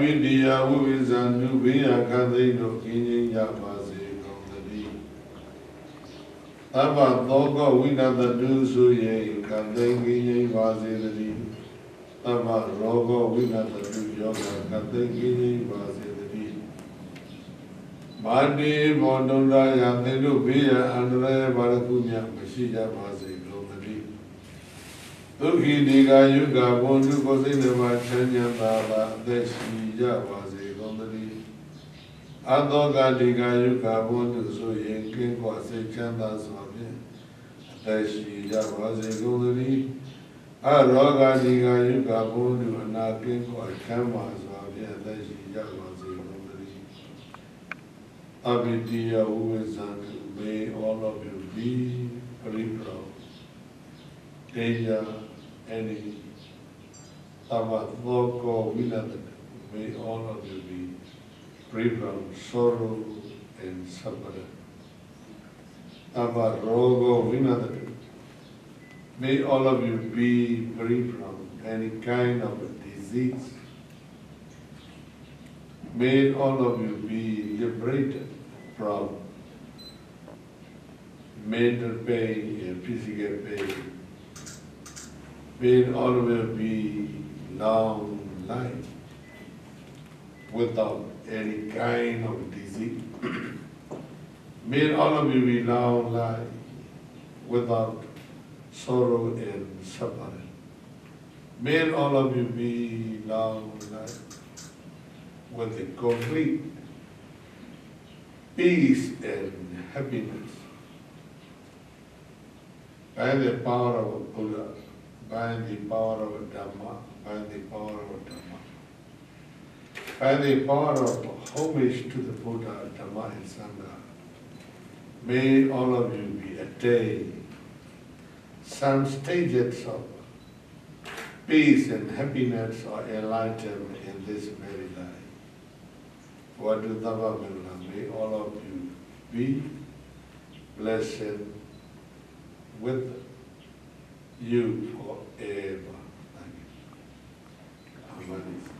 သဗ္ဗိတိယဝိဝိဇံတုဘေယခသိတို့ကင်းခြင်းရပါစေကုန်သတည်းသဗ္ဗသောကဝိနတတုဆိုရေခသိကင်းခြင်းပါစေတည်းသဗ္ဗရောဂဝိနတတုယောဂခသိကင်းခြင်းပါစေတည်းမာတိဘောဒုရယသေတို့ဘေးရန်အန္တရာယ်ဘာရခုမြမရှိကြပါစေကုန်သတည်းဒုက္ခိဒီကာယုကဘုံတုကိုစိတ်နှမချမ်းသာပါပါအသက်ရှိ ကြပါစေကုန်သတည်းအသောကဒီကာယုကဘုံတုဆိုရင်ကင်းကွာစိတ်ချမ်းသာစွာဖြင့်အသက်ရှိကြပါစေကုန်သတည်းအရောဂါဒီကာယုကဘုံတုအနာကင်းကွာချမ်းသာစွာဖြင့်အသက်ရှိကြပါစေကုန်သတည်းအဘိတိယဝိဇ္ဇံ may all of you be very proud danger any tavatoko vinat May all of you be free from sorrow and suffering vinat may all of you be free from any kind of disease. May all of you be liberated from mental pain and physical pain. May all of you be long life without any kind of disease. May all of you be long life without sorrow and suffering. May all of you be long life with a complete peace and happiness. By the power of Buddha, by the power of Dhamma, by the power of Dhamma, by the power of homage to the Buddha, Dhamma and Sangha. May all of you be attained some stages of peace and happiness or enlightenment in this very life. What May all of you be blessed with you forever. Thank you.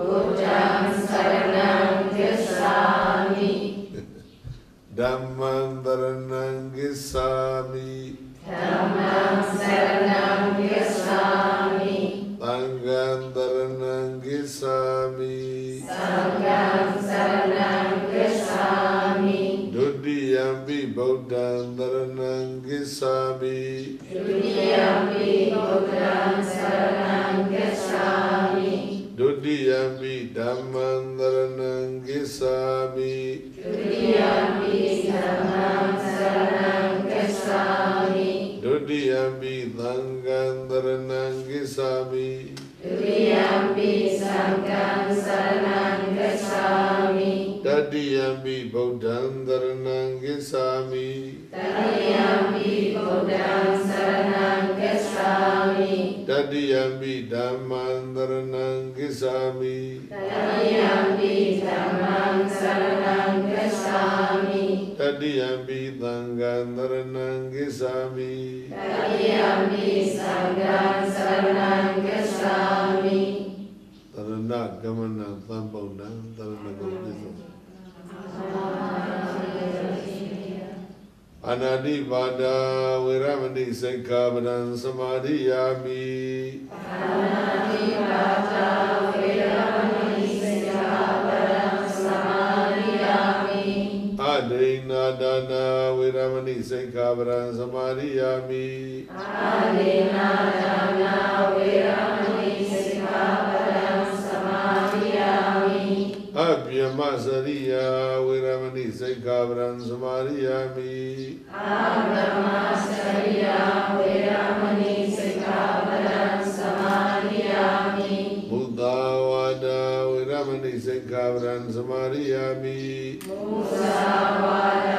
Buddham ကမဏသံပုဏ္ဏသရဏဂုံပစ္စုအနာတိပါဒဝေရမတိစိတ်ခာပဒံသမာဓိယာမိအနာတိပါဒဝေရမတိစိတ်ခာပဒံသမာဓိယာမိအဒိဏဒါနာဝေရမတိစိတ်ခာပဒံသမာဓိယာမိအဒိဏဒါနာဝေရမတိစိတ်ခာပ အပြမစရိယာဝေရမဏိစိတ်ကာဗရံသမာရိယာမိအပြမစရိယာဝေရမဏိစိတ်ကာဗရံသမာရိယာမိဘုဒ္ဓဝါဒဝေရမဏိစိတ်ကာဗရံသမာရိယာမိဘုဒ္ဓဝါဒ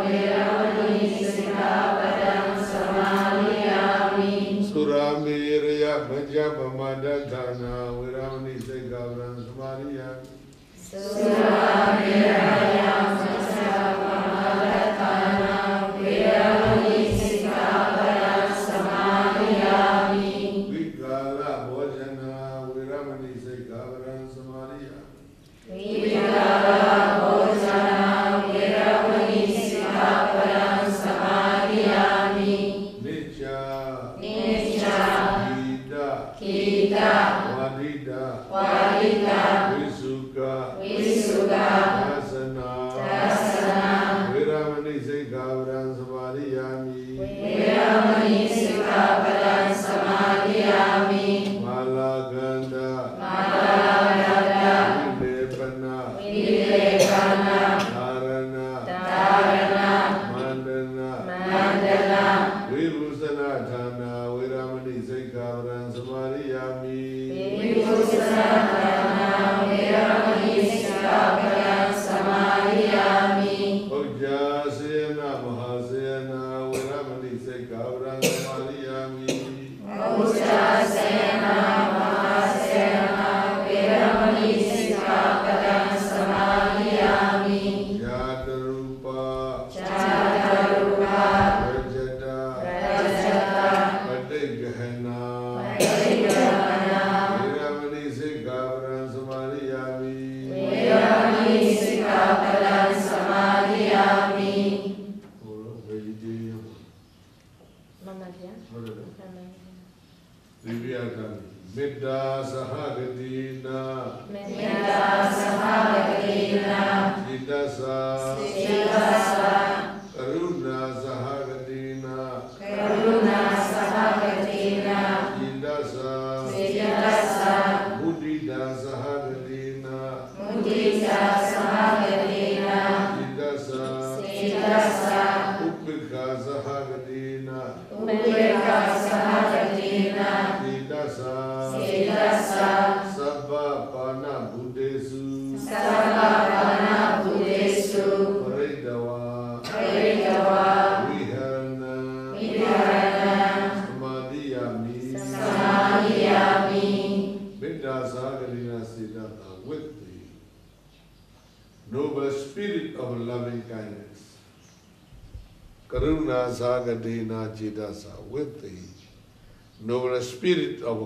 ဝေရမဏိစိတ်ကာဗရံသမာရိယာမိသုရမေရယမဇ္ဈိမမန္တဌာနာဝေ Vikala E aí, galera?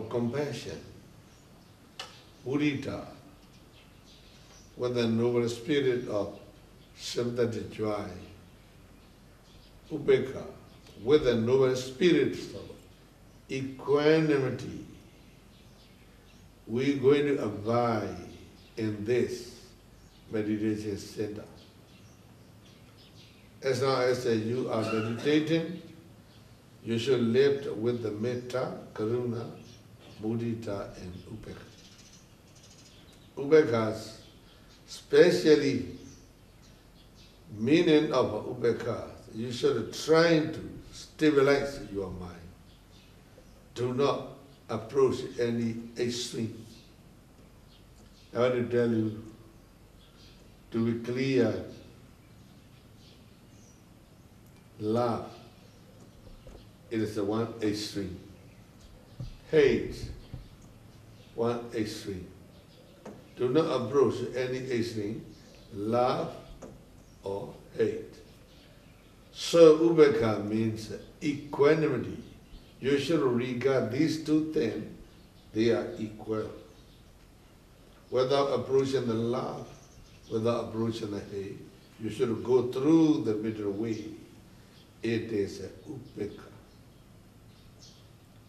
Compassion. Mudita, with the noble spirit of sympathetic joy. Upekha, with the noble spirit of equanimity. We're going to abide in this meditation center. As long as you are meditating, you should live with the metta, karuna, mudita, and upekha. Upekha's specially meaning of upekha, you should try to stabilize your mind. Do not approach any extreme. I want to tell you, to be clear, love it is the one extreme. Hate, one extreme. Do not approach any extreme, love or hate. So upekha means equanimity. You should regard these two things, they are equal. Without approaching the love, without approaching the hate, you should go through the middle way. It is a.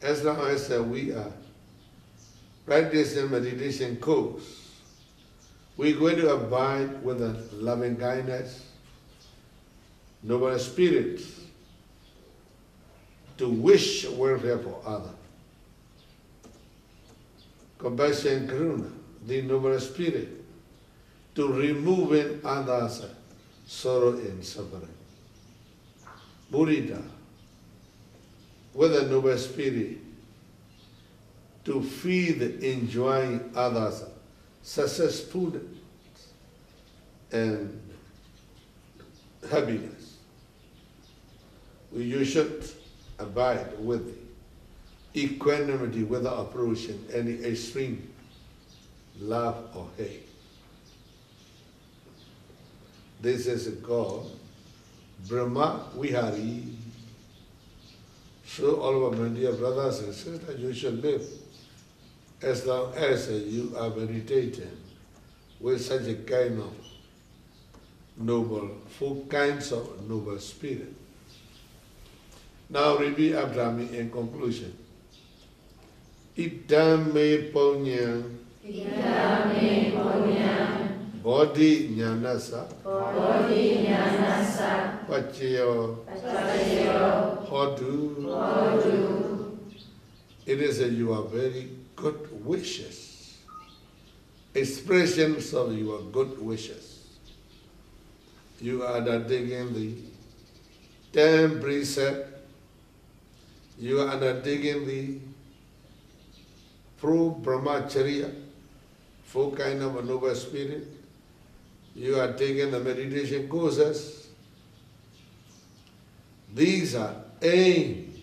As long as we uh, are practicing meditation course, we're going to abide with a loving kindness, noble spirit, to wish welfare for others. Compassion, karuna, the noble spirit, to remove in others sorrow and suffering. Mudita, with a noble spirit, to feed enjoying others successful and happiness. You should abide with equanimity without approaching any extreme love or hate. This is called Brahma Vihari. So all of my dear brothers and sisters, you should live as long as you are meditating with such a kind of noble, four kinds of noble spirit. Now repeat after me in conclusion. Idam me punyam Ida me punyam, bodhi jnanasa bodhi jnanasa, pachayo pachayo, hodu. hodu. It is that you are very good wishes, expressions of your good wishes. You are undertaking the ten precept. You are undertaking the pro brahmacharya, four kind of a noble spirit. You are taking the meditation courses. These are aimed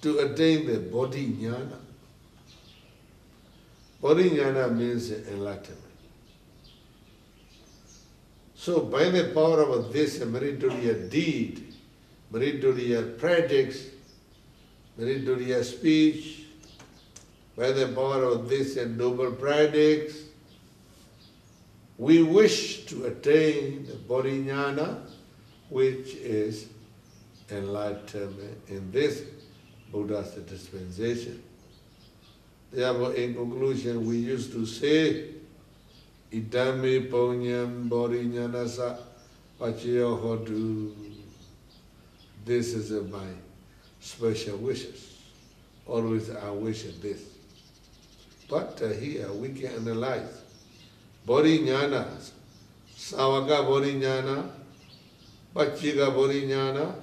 to attain the bodhi jnana. Bodhi jnana means enlightenment. So by the power of this meritorious deed, meritorious practice, meritorious speech, by the power of this noble practice, we wish to attain the bodhi jnana, which is enlightenment in this Buddha's dispensation. Therefore, in conclusion, we used to say, Idame Ponyam Bodhinyanasa Pachayo Hodu. This is my special wishes. Always I wish this. But uh, here we can analyze. Bodhinyana, Savaka Bodhinyana, Pacceka Bodhinyana,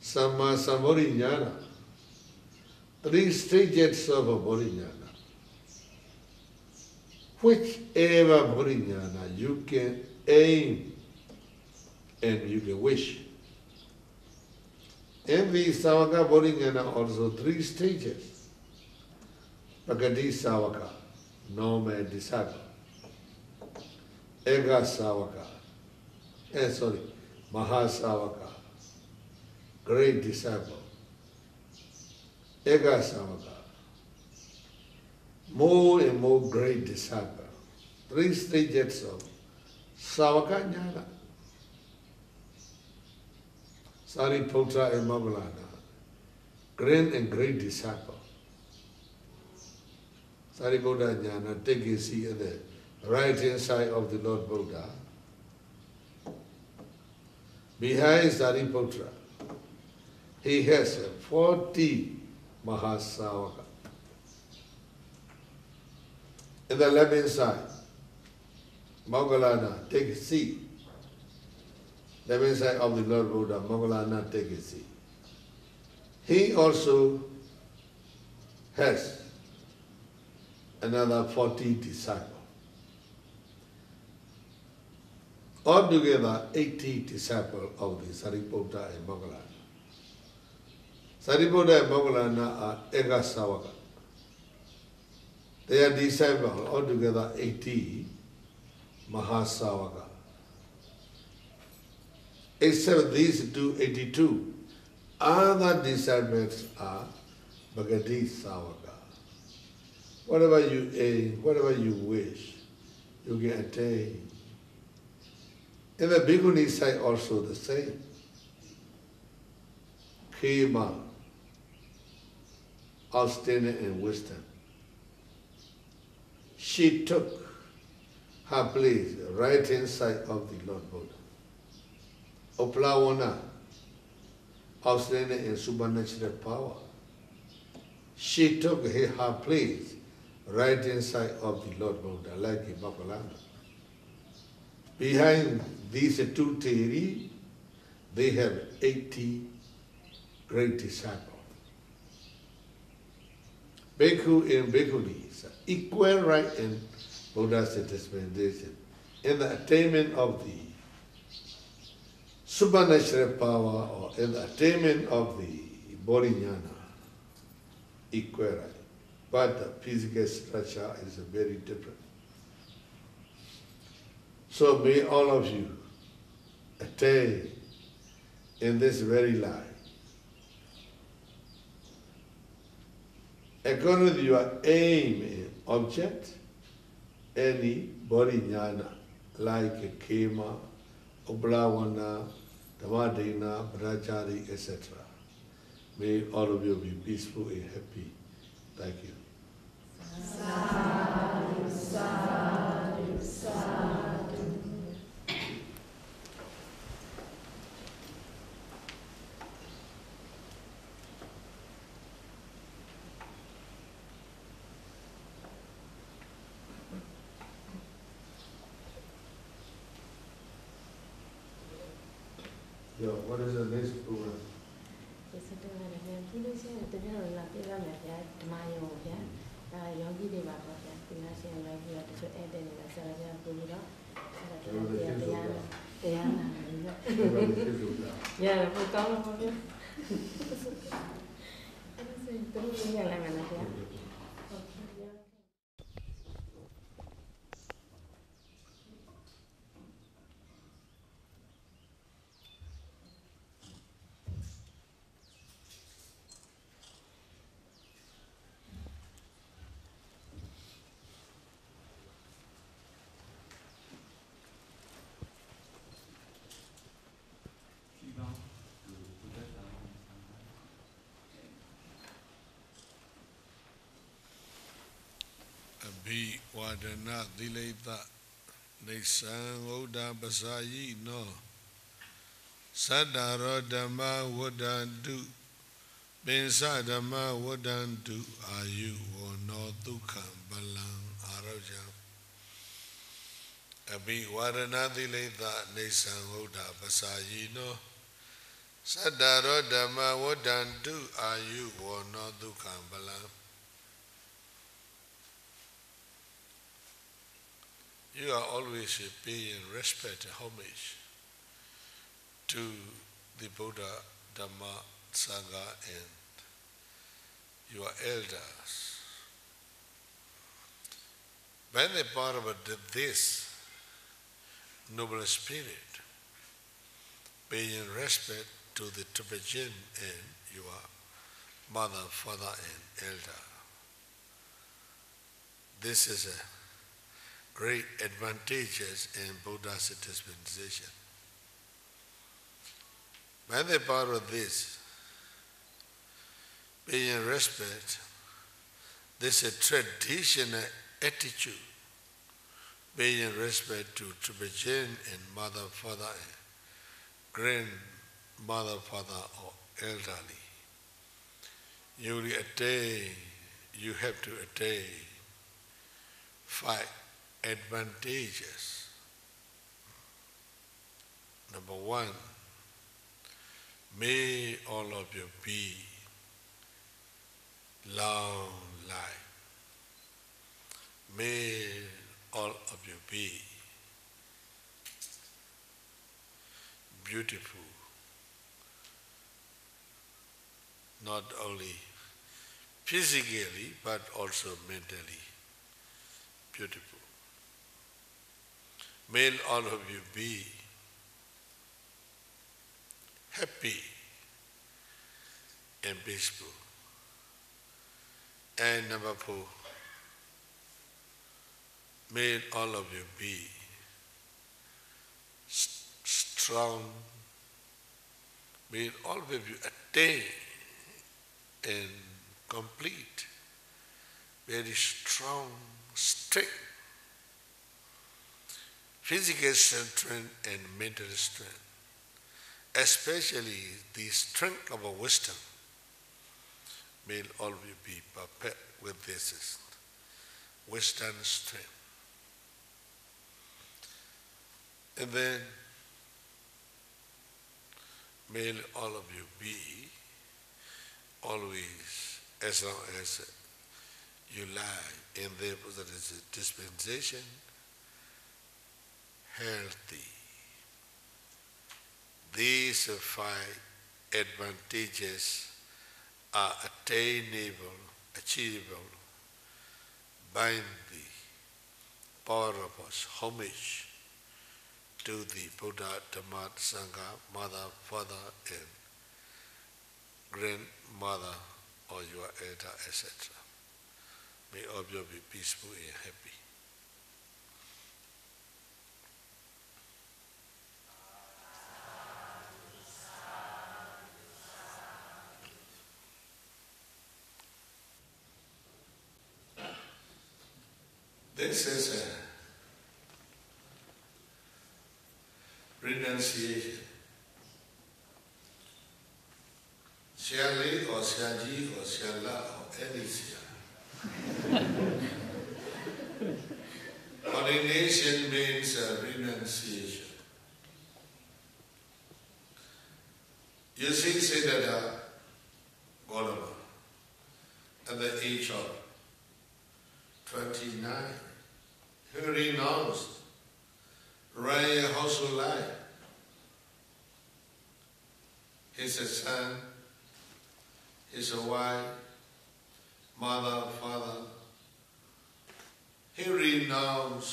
Samma Sambodhinyana three stages of a bodhinyana. Whichever bodhinyana you can aim and you can wish. In the Savaka bodhinyana also three stages. Bhagati Savaka, normal disciple. Ega Savaka. Eh, sorry, Mahasavaka. Great disciple. Ega Savaka. More and more great disciple. Three stages of Savaka Jnana. Sariputra and Moggallana. Great and great disciple. Sariputta Jnana take his seat at right hand side of the Lord Buddha. Behind Sariputra, he has 40 Mahasavaka. In the left hand side, Moggallana take a seat. Left hand side of the Lord Buddha, Moggallana take a seat. He also has another 40 disciples. Altogether, 80 disciples of the Sariputta and Moggallana. Sariputta and Moggallana are Ega Savaka. They are disciples, altogether 80 Mahasavaka. Except these two, 82, other disciples are Bhagati Savaka. Whatever you aim, whatever you wish, you can attain. In the Bhikkhuni side also the same. Khema, outstanding in wisdom. She took her place right inside of the Lord Buddha. Uppalavanna, outstanding in supernatural power. She took her place right inside of the Lord Buddha, like in Moggallana. Behind these two theory, they have 80 great disciples. Bhikkhu and Bhikkhunis, equal right in Buddha's dispensation, in the attainment of the supernatural power or in the attainment of the bodhinyana, equal right. But the physical structure is very different. So may all of you attain in this very life. According to your aim and object, any body jnana, like Khema, Uppalavanna, Dhammadinna, Brahmachari, etc. May all of you be peaceful and happy. Thank you. Yo, what is the next program? ကျေးဇူးတင်ပါတယ်ဗျာပြီးလို့ရှိရင်တကယ်တော့လာပြရမယ်ဗျာဓမ္မယုံဗျာအဲယောဂီတွေပါပေါ့ဗျာဒီလားရှင်ယောဂီကတချို့ဧည့်သည်တွေကဆရာဗျာပူပြီးတော့အဲ့ဒါတရားတရားတရားနာတယ်ဗျာ Everybody is good. ရတယ်ပိုကောင်းလို့ပေါ့ဗျာအဲ့ဒါဆိုရင်တို့ရလာမယ်လားဗျာဟုတ်ကဲ့ဗျာ အဘိဝါဒနာသီလိတနေသံဝုဒ္ဓပဇာယိနောသတ္တရောဓမ္မဝဒ္ဒန္တုပင်စဓမ္မဝဒ္ဒန္တုအာယုဝနောဒုက္ခံပလံအာရောဇံအဘိဝါဒနာသီလိတနေသံဝုဒ္ဓပဇာယိနောသတ္တရောဓမ္မဝဒ္ဒန္တုအာယုဝနောဒုက္ခံပလံ you are always paying respect and homage to the Buddha, Dhamma, Sangha, and your elders. When the Parva did this, noble spirit, paying respect to the Tibetan and your mother, father, and elder. This is a great advantages in Buddha's dispensation. By the power of this, paying respect, this is a traditional attitude, paying respect to Tibetan and mother, father, and grandmother, father, or elderly. You will attain, you have to attain five advantages. Number one, may all of you be long life. May all of you be beautiful, not only physically but also mentally beautiful. May all of you be happy and peaceful. And number four, may all of you be strong. May all of you attain and complete very strong strength, physical strength and mental strength, especially the strength of a wisdom. May all of you be perfect with this wisdom strength. And then may all of you be always, as long as you lie in a dispensation, healthy. These five advantages are attainable, achievable by the power of us, homage to the Buddha, Dhamma, Sangha, mother, father, and grandmother, or your elder, etc. May all of you be peaceful and happy. This is a renunciation. Xianli or Xianji or Xianla or any Xian. Ordination means a renunciation. You see, Siddhartha, uh,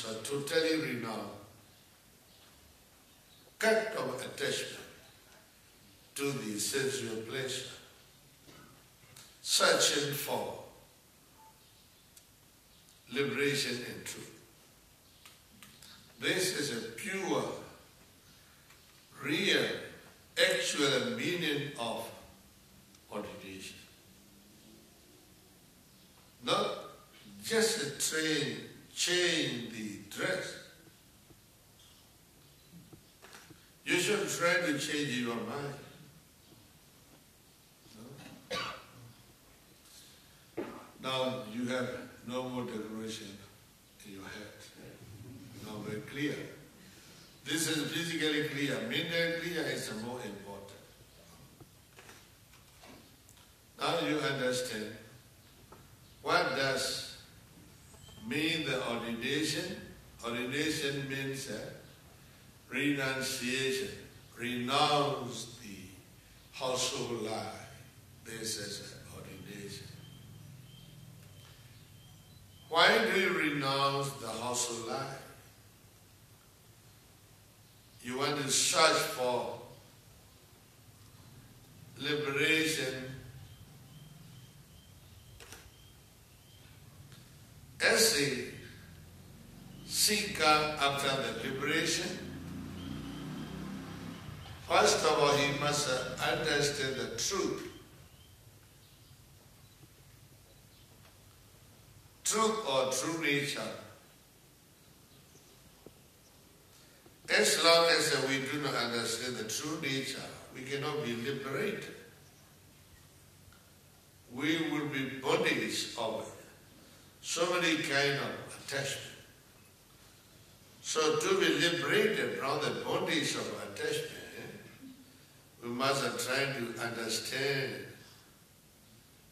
uh, totally renounced, cut of attachment to the sensual pleasure, searching for liberation and truth. This is a pure, real, actual meaning of ordination. Not just a train, change the dress. You should try to change your mind. No? Now you have no more decoration in your head. Now very clear. This is physically clear. Mentally clear is more important. Now you understand what does mean the ordination. Ordination means uh, renunciation, renounce the household life. This is ordination. Why do you renounce the household life? You want to search for liberation as a seeker after the liberation, first of all he must understand the truth. Truth or true nature. As long as we do not understand the true nature, we cannot be liberated. We will be bondage of so many kind of attachment. So to be liberated from the bondage of attachment, we must try to understand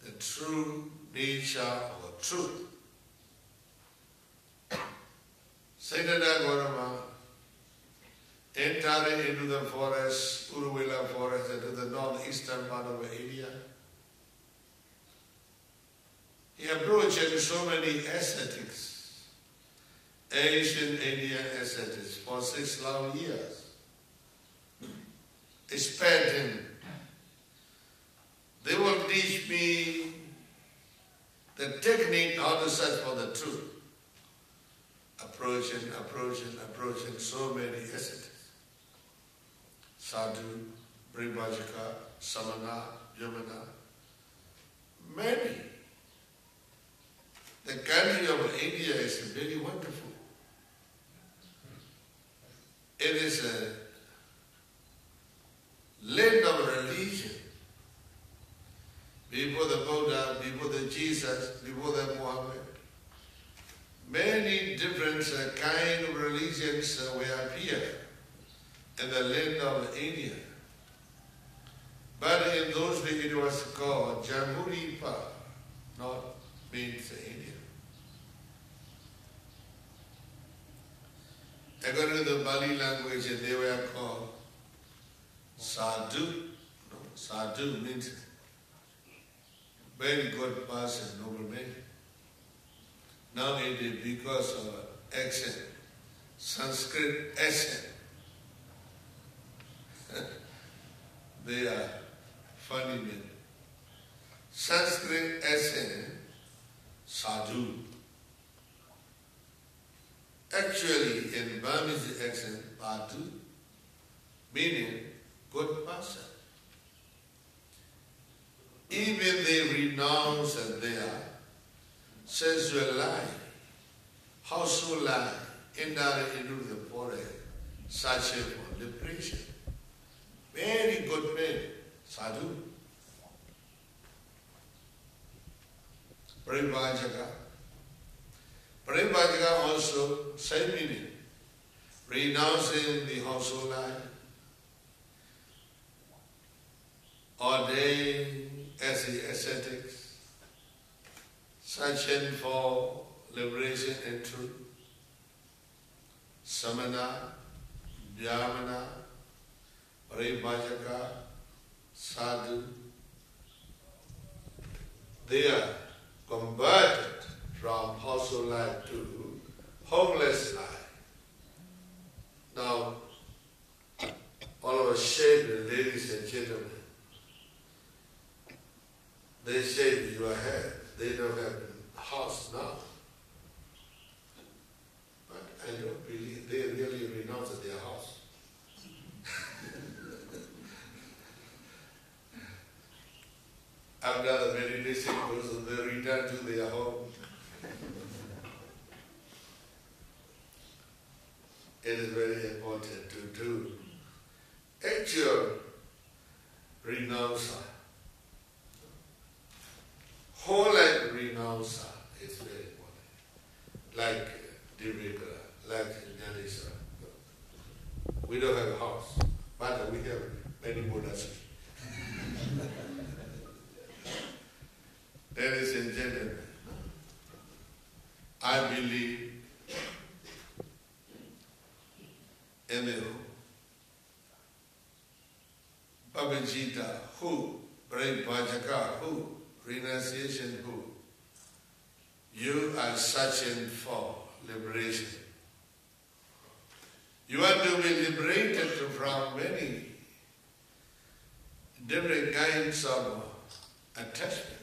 the true nature of truth. Siddhartha Gautama entered into the forest, Uruvela forest, into the northeastern part of India. He approached so many ascetics, ancient Indian ascetics, for six long years. They spared him. They will teach me the technique how to search for the truth. Approaching, approaching, approaching so many ascetics. Sadhu, Brihmajika, Samana, Yamana, many. The country of India is very wonderful. It is a land of religion. Before the Buddha, before the Jesus, before the Muhammad, many different uh, kind of religions uh, will appear in the land of India. But in those days it was called Jambudipa, not means India. According to the Pali language, they were called sadhu. No, sadhu means very good person, noble man. Now it is because of accent, Sanskrit accent. they are funny men. Sanskrit accent, sadhu. Actually, in Burmese accent, Badu, meaning good person. Even they renounce their sensual life, household life, enter into the forest, searching for liberation. Very good man, sadhu. Paribbajaka. Paribbajaka also same meaning, renouncing the household life, ordained as the ascetics, searching for liberation and truth. Samana, Vyamana, Paribbajaka, Sadhu, they are converted from household life to homeless life. Now, all of us shave, ladies and gentlemen, they shave your head. They don't have a house now. But I don't believe they really renounce their house. After the meditation course, they return to their home. It is very important to do actual renouncement. Whole life renouncer is very important. Like Divika, like Nalisa. We don't have a house, but we have many Buddhas. Ladies and gentlemen, I believe the Bhagavad who, Brave Bhajaka, who, renunciation who? You are searching for liberation. You want to be liberated from many different kinds of attachment.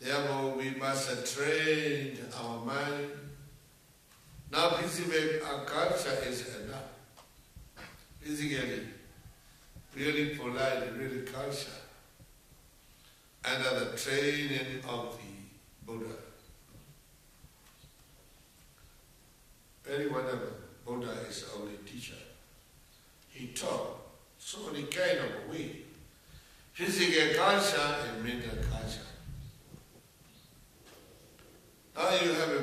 Therefore, we must train our mind. Now, physical our culture is enough. Physically, really polite, really culture, under the training of the Buddha. Very wonderful. Buddha is only teacher. He taught so many kind of way. Physical culture and mental culture. Now you have a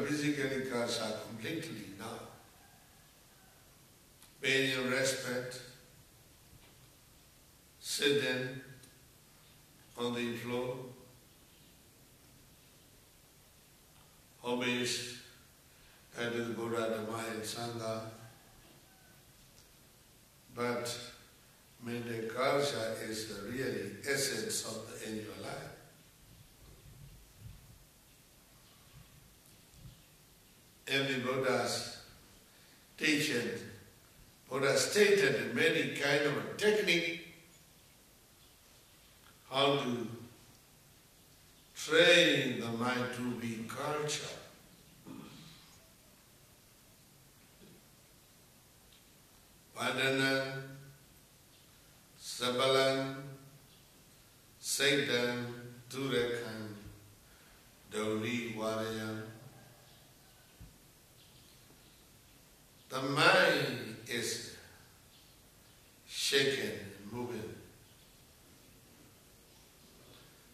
culture completely now. Paying respect, sit sitting on the floor, homage and the Buddha, Dhamma and Sangha. But culture is the really essence of the in life. The Buddha's teaching, Buddha stated many kind of technique how to train the mind to be culture. Vadanan, Sabalan, Satan, Durekan, Doli Warrior. The mind is shaken and moving.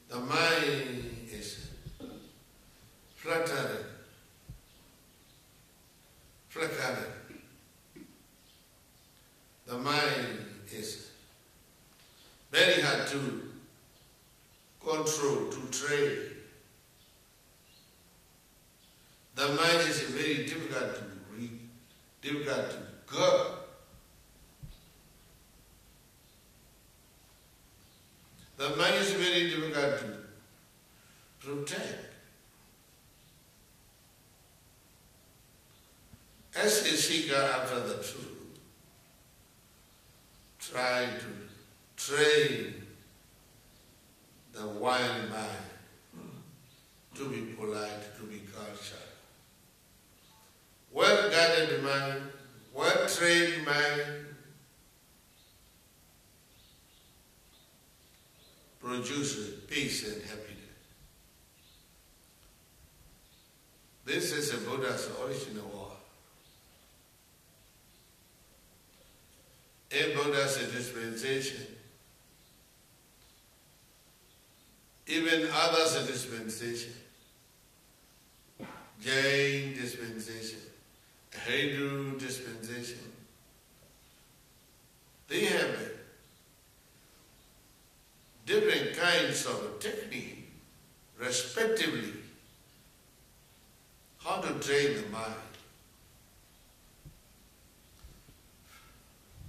The mind is fluttered, flickered. The mind is very hard to control, to train. The mind is very difficult to read, got to go. The mind is very difficult to protect. As a seeker after the truth, try to train the wild mind to be polite, to be cultured. Well-guided mind, well-trained mind produces peace and happiness. This is a Buddha's original word. In Buddha's dispensation, even others dispensation, Jain dispensation, Hindu dispensation, they have different kinds of technique, respectively, how to train the mind.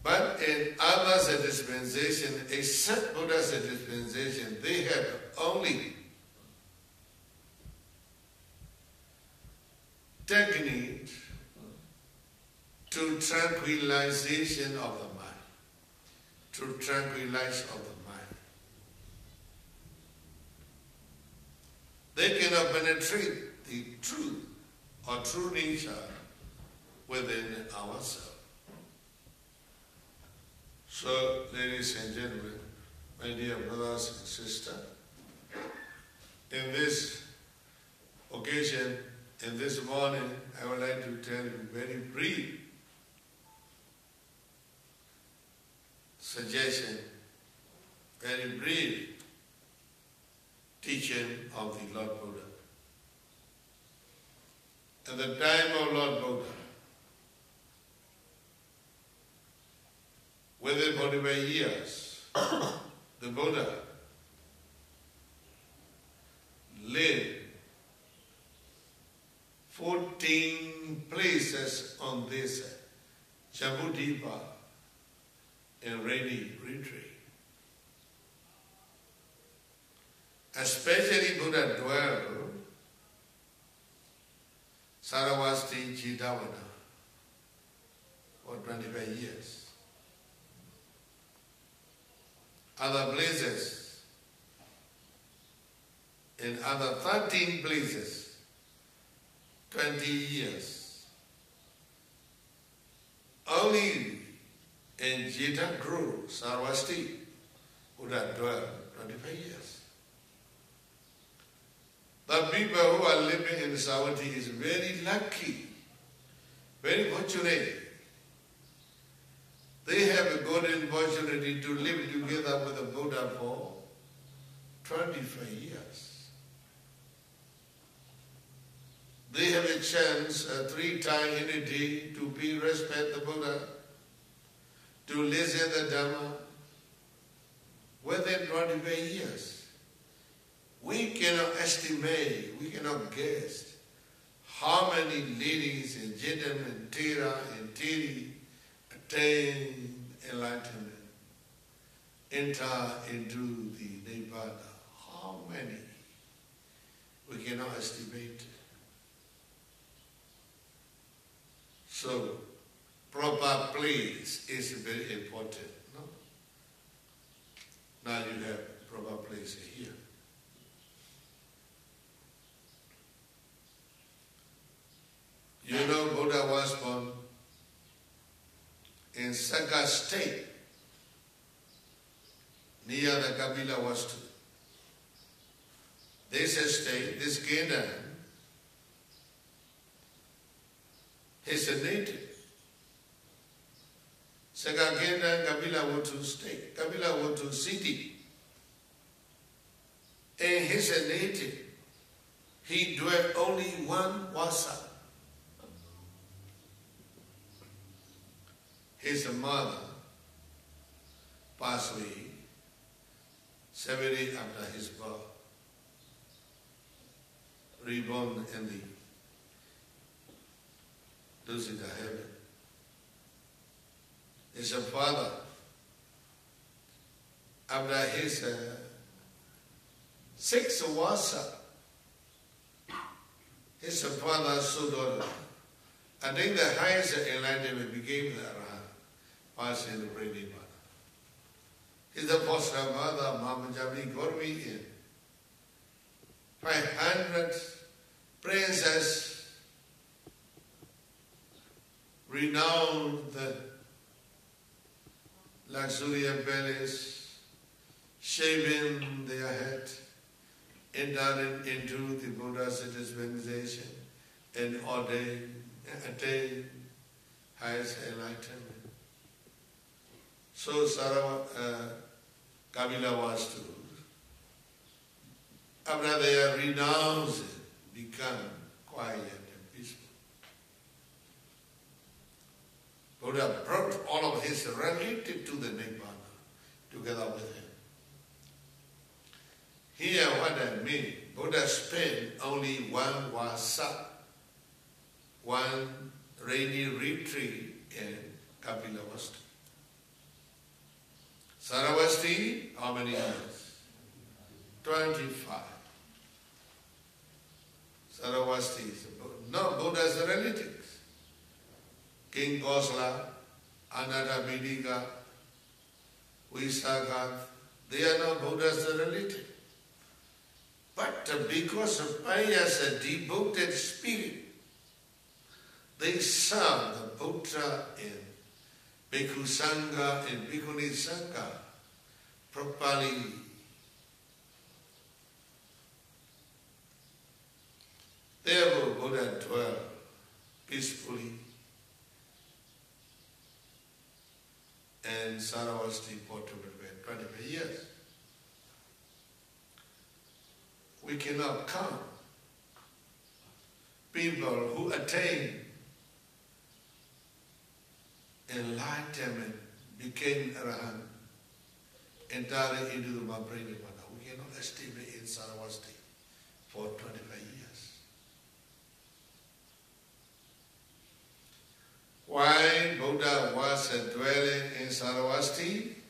But in others' dispensation, except Buddha's dispensation, they have only technique to tranquilization of the mind, to tranquilize of the mind. They cannot penetrate the truth or true nature within ourselves. So, ladies and gentlemen, my dear brothers and sisters, in this occasion, in this morning, I would like to tell you very brief suggestion, very brief teaching of the Lord Buddha. At the time of Lord Buddha, within 45 years, the Buddha lived 14 places on this Jambudipa in rainy retreat. Especially Buddha dwelled Sarawasti Jetavana for 25 years. other places, in other 13 places, 20 years. Only in Jita Guru, Sarvasti, Buddha dwelled 25 years. The people who are living in Savatthi is very lucky, very fortunate. They have a good opportunity to live together with the Buddha for 25 years. They have a chance uh, three times in a day to be respect the Buddha, to listen the Dhamma within 25 years. We cannot estimate, we cannot guess how many ladies and gentlemen, Tera and Teri, attain enlightenment, enter into the Nirvana. How many? We cannot estimate. So, proper place is very important. No? Now you have proper place here. You know Buddha was born in Sakka state near the Kapilavastu. This state, this kingdom, is a native. Sakka kingdom, Kapila Vastu state, Kapilavastu city. And he's a native. He dwelt only one wasa. his mother passed away seven days after his birth, reborn in the Tusita heaven. His father, after his uh, six wasa, his father Suddhodana, I think the highest enlightenment became the Arahant in the Pranimana. His foster mother, Mama Jamni Gormi in 500 princess renowned the luxurious palace, shaving their head, entering into the Buddha's dispensation and ordained, attained highest enlightenment. So Sarava, uh, Kapilavastu, after they are renounced, become quiet and peaceful. Buddha brought all of his related to the Nibbana together with him. Here what I mean, Buddha spent only one wasa, one rainy retreat in Kapilavastu. Saravasti, how many years? 25. Saravasti is no Buddha's relatives. King Kosala, Anathapindika, Visakha, they are not Buddha's relatives. But uh, because of pious and devoted spirit, they serve the Buddha in Bhikkhu Sangha and Bhikkhuni Sangha properly. Therefore, Buddha dwelt peacefully and Saravasti for 25 years. We cannot count people who attain enlightenment, became Arahant, entirely into the Mahaprabhupada. We cannot estimate in Saravasti for 25 years. While Buddha was dwelling in Sarvasti?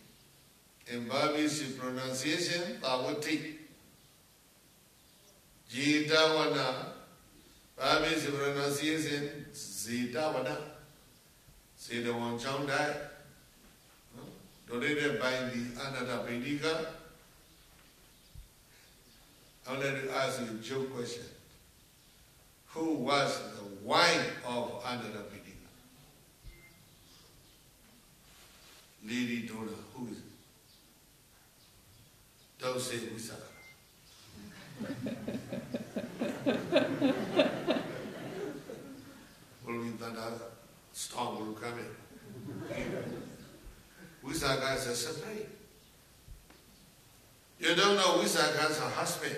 in Babisi pronunciation, Tavati. Jetavana, Babisi pronunciation, Zitavana. See the one Chang Dai, donated by the Anathapindika. I wanted to ask you a joke question. Who was the wife of Anathapindika? Lady donor, who is it? Don't say Visakha. will be that storm will come in. Visakha is a surprise. You don't know Visakha is a husband.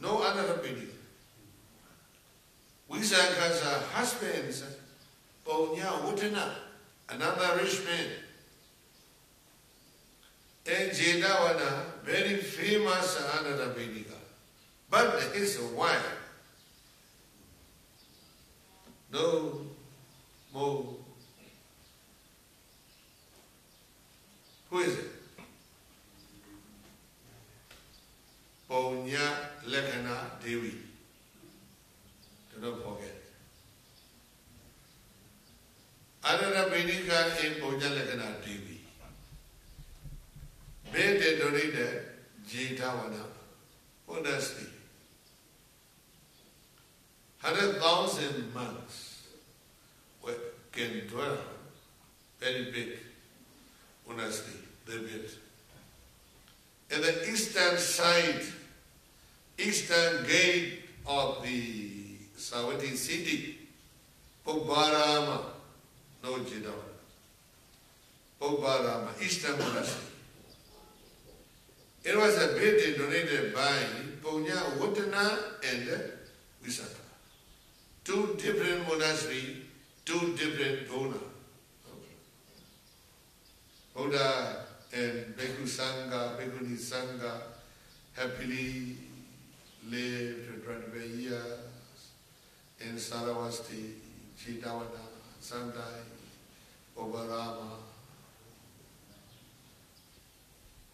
No other opinion. Visakha is a husband. Ponya Utana, another rich man. And Jetavana, very famous Anathapindika. But his wife, no more. Who is it? Ponya Lakana Devi. Do not forget. Anathapindika in Ponya Lakana Devi. Bede Dorida Jetavana. Honestly. Hundred thousand monks can dwell very big, honestly, they built. At the eastern side, eastern gate of the Savatthi city, Pubbarama, no Jidam, Pubbarama, eastern monastery. It was a building donated by Punya Vatana and uh, Visakha. Two different monasteries, two different donors. Buddha and Bhikkhu Sangha, Bhikkhuni Sangha happily lived 25 years in Saravasti, Jetavana, Sandai, Obarama.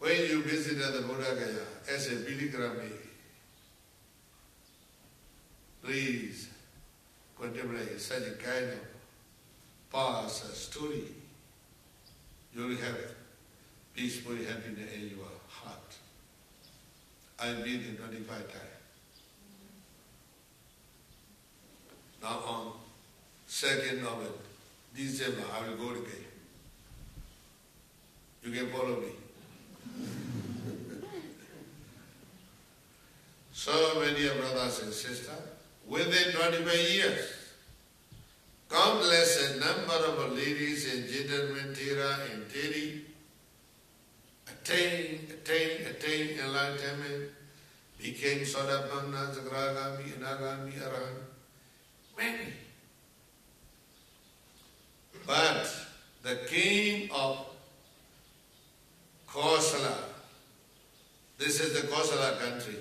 When you visited the Buddha Gaya as a pilgrimage, please contemplate such a kind of past story. You will have peaceful happiness in your heart. I've been in 25 times. Now on 2nd of December, I will go again. You can follow me. So many brothers and sisters, within 25 years, countless a number of ladies and gentlemen, Tira and Teri, attain, attain, attain enlightenment, became Sotapanna, Sakadagami, Anagami, Arahant. Many. But the king of Kosala, this is the Kosala country,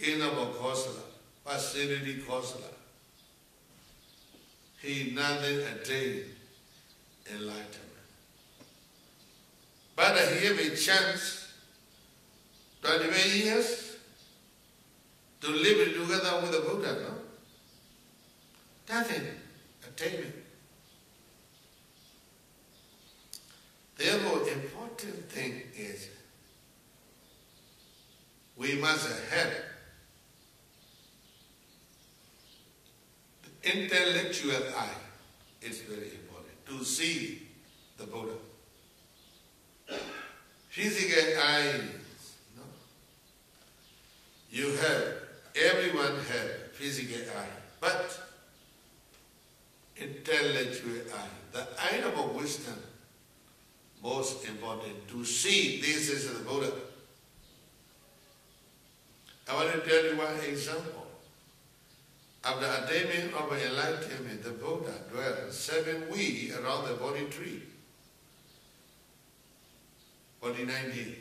kingdom of Kosala, Pasenadi Kosala. He never attained enlightenment. But he have a chance, 25 years, to live together with the Buddha, no? Nothing, attainment. Therefore, important thing is we must have the intellectual eye. It's very important to see the Buddha. Physical eyes, no. You have, everyone have physical eye, but intellectual eye, the eye of wisdom, most important to see this is the Buddha. I want to tell you one example. After attainment of enlightenment, the Buddha dwelt seven weeks around the Bodhi tree. 49 days.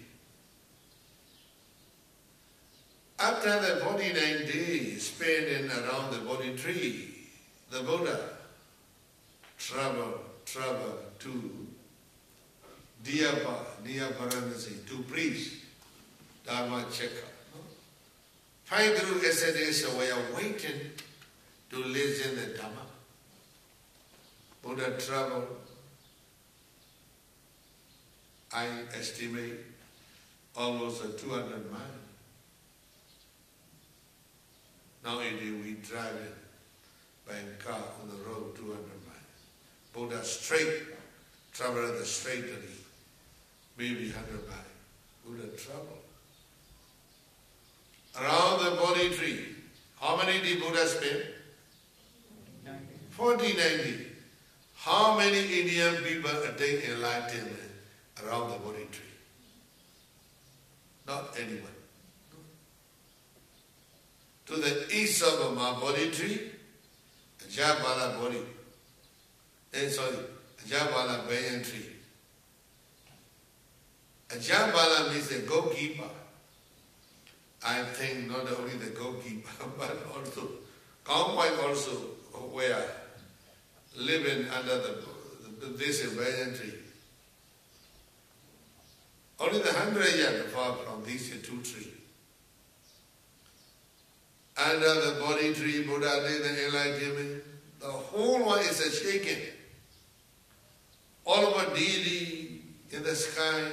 After the 49 days spent in around the Bodhi tree, the Buddha traveled, traveled to Diyapa, Diyaparanasi, to preach Dhammacakka. Five Guru yesterdays were waiting to listen the Dhamma. Buddha traveled I estimate almost 200 miles. Nowadays we drive it by car on the road 200 miles. Buddha straight, travel the straightly, maybe 100 miles. Buddha travel. Around the Bodhi tree, how many did Buddha spend? 40, 90. How many Indian people attain enlightenment around the Bodhi tree? Not anyone. To the east of my Bodhi tree, Ajapala Bodhi, eh, sorry, Ajapala Banyan tree. Ajapala means a goalkeeper. I think not only the goalkeeper, but also cowboy also where living under the this tree. Only the hundred yards far from these two trees. Under the Bodhi tree, Buddha did the enlightenment. The whole one is a shaking. All over deity in the sky,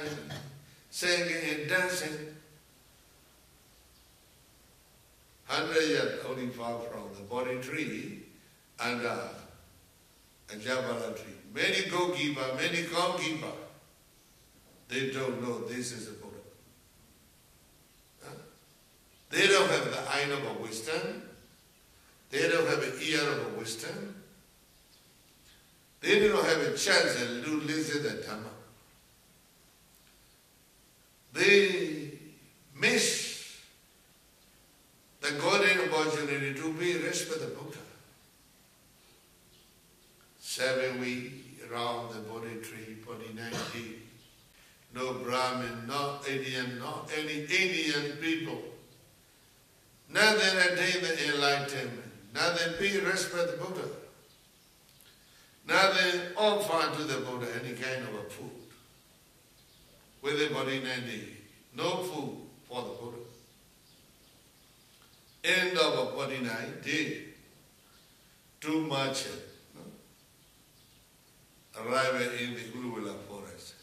singing and dancing. Hundred yards only far from the Bodhi tree and uh, a Jabala tree. Many goalkeeper, many come goalkeeper. They don't know this is a Buddha. Huh? They don't have the eye of a wisdom. They don't have an ear of a wisdom. They don't have a chance to listen to Dhamma. They miss the golden opportunity to be rest with the Buddha. Seven weeks around the Bodhi tree, 49 days. No Brahmin, not Indian, not any Indian people. Nothing attain the enlightenment. Nothing be respect the Buddha. Nothing offer to the Buddha any kind of a food. With the body 90, no food for the Buddha. End of a 49 day, two merchants eh? arrived in the Uruvela forest.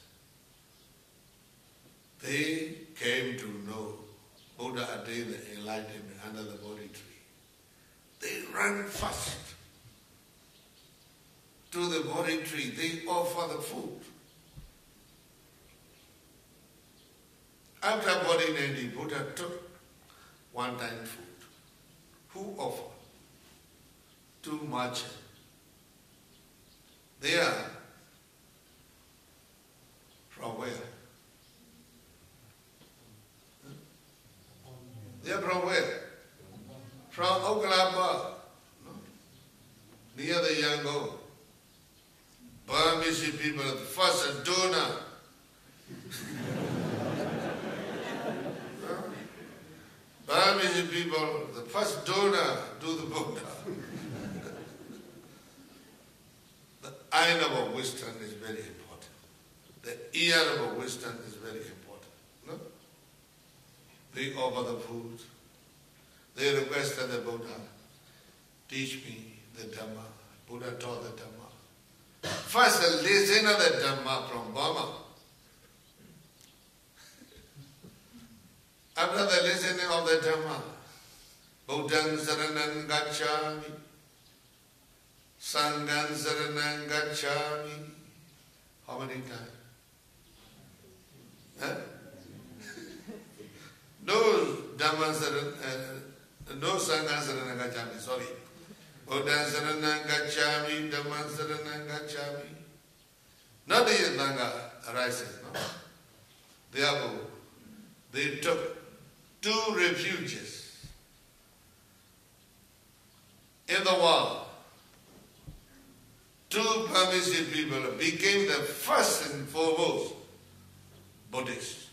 They came to know Buddha attained the enlightenment under the Bodhi tree. They ran fast to the Bodhi tree. They offer the food. After Bodhi Nandi, Buddha took one time food. Who offered? Two merchants. They are from where? They are from where? From Okkalapa, no? near the Yangon. Burmese people, the first donor. Burmese people, the first donor to the Buddha. the eye of a wisdom is very important. The ear of a wisdom is very important. No? They offer the food. They requested the Buddha, teach me the Dhamma. Buddha taught the Dhamma. First, listen to the Dhamma from Burma. After the listening of the Dhamma, Buddham Saranam Gacchami, Sangham Saranam Gacchami. How many times? Huh? No Dhamma Saranam, uh, no Sangham Saranam sorry. Buddham Saranam Gacchami, Dhamma Saranam Gacchami. Not the Yadanga arises, no? Therefore, they took two refuges in the world. Two permissive people became the first and foremost Buddhists.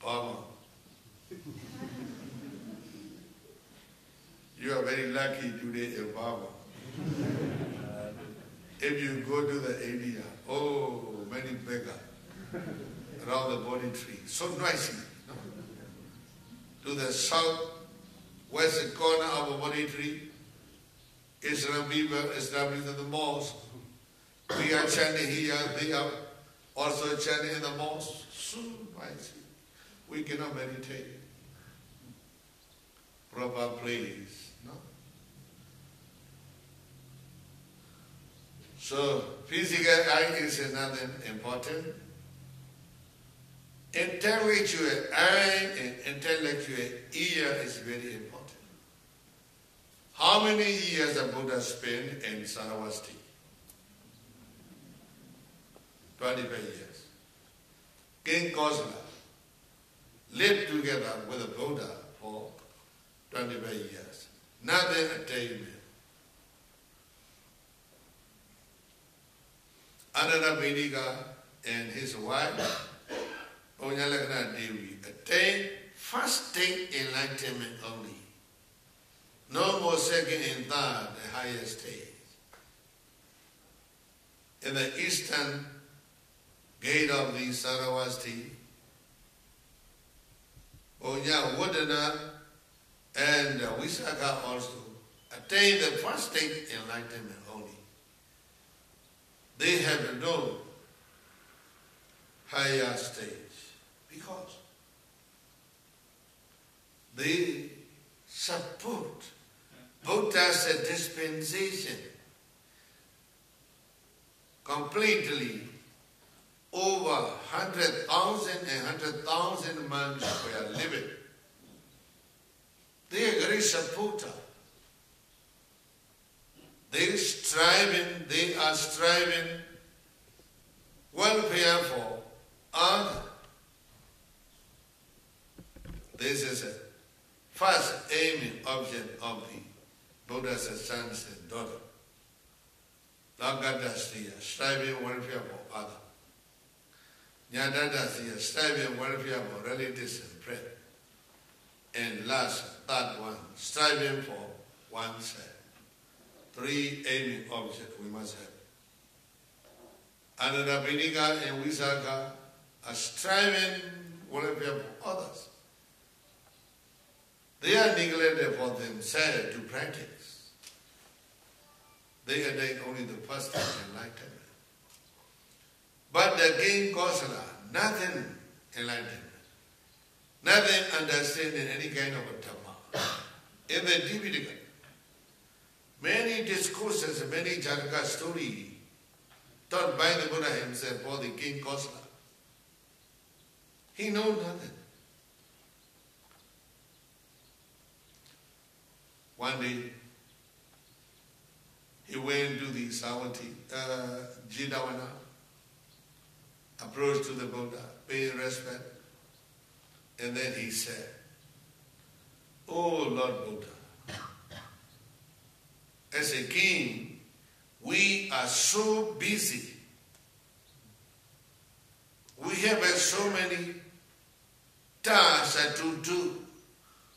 Burma. you are very lucky today eh, in Burma. if you go to the area, oh, many beggars around the Bodhi tree, so noisy to the south west corner of a tree. Islam people established the mosque. We are chanting here, they are also chanting in the mosque, soon I see. We cannot meditate. Proper place, no? So, physical eye is nothing important. Intellectual eye and intellectual ear is very important. How many years the Buddha spent in Saravasti? 25 years. King Kosala lived together with the Buddha for 25 years. Nothing attainment. Anathapindika and his wife, Onyalakana Devi, attained first state enlightenment only. No more second and third, the highest stage. In the eastern gate of the Saravasti, Onya Wadana and Visakha also attained the first state enlightenment only. They have no higher stage because they support Buddha's dispensation completely over hundred thousand and hundred thousand and 100,000 monks were living. They are great supporter. They striving, they are striving welfare for others. This is a first aiming object of the Buddha's sons and daughters. Lagadasya, striving welfare for others. Nyadadasya, striving welfare for relatives and friends. And last, third one, striving for oneself. Three aiming objects we must have. Anathapindika and Visakha are striving welfare for others. They are neglected for themselves to practice. They attain only the first enlightenment. But the king Kosala, nothing enlightenment. Nothing understanding any kind of a Dhamma. In the Tipitaka, many discourses, many Jataka stories taught by the Buddha himself for the king Kosala. He knows nothing. One day, he went to the Savatthi, uh, Jetavana, approached to the Buddha, paying respect, and then he said, Oh Lord Buddha, as a king, we are so busy. We have so many tasks to do.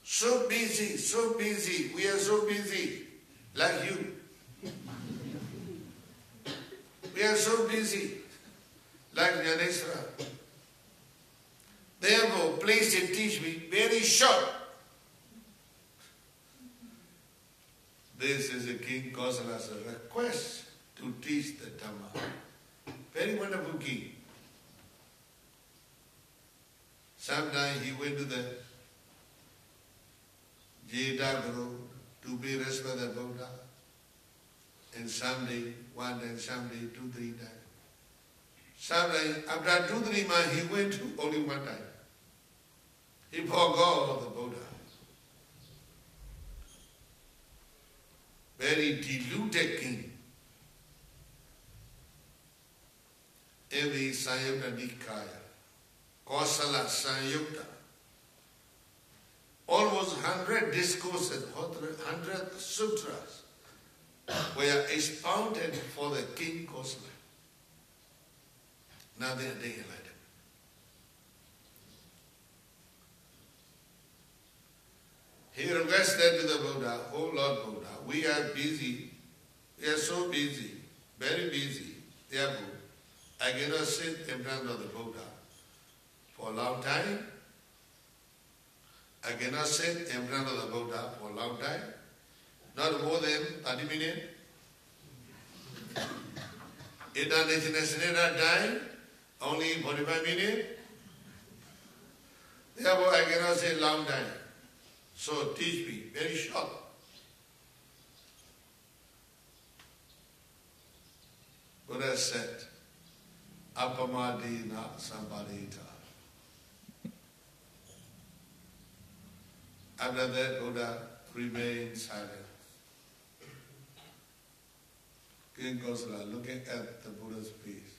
So busy, so busy. We are so busy, like you. We are so busy, like Gyaneswara. Therefore, please teach me very short. This is a King Kosala's request to teach the Dhamma. Very wonderful king. Sometimes he went to the Jeta Guru to be respect the Buddha. And someday, one day, someday, two, three times. Someday, after two, three months, he went to only one time. He forgot the Buddha. Very deluded king. In the Sanyutta Nikaya, Kosala Sanyutta, almost 100 discourses, 100 sutras were expounded for the king Kosala. Now they are taking like. He requested to the Buddha, Oh Lord Buddha, we are busy, we are so busy, very busy, therefore I cannot sit in front of the Buddha for a long time. I cannot sit in front the Buddha for a long time, not more than 30 minutes. International Standard Time, Only 45 minutes? Therefore, I cannot say long time. So teach me, very short. Buddha said, Appamadena Sampadetha. After that, Buddha remained silent. King Kosala looking at the Buddha's face.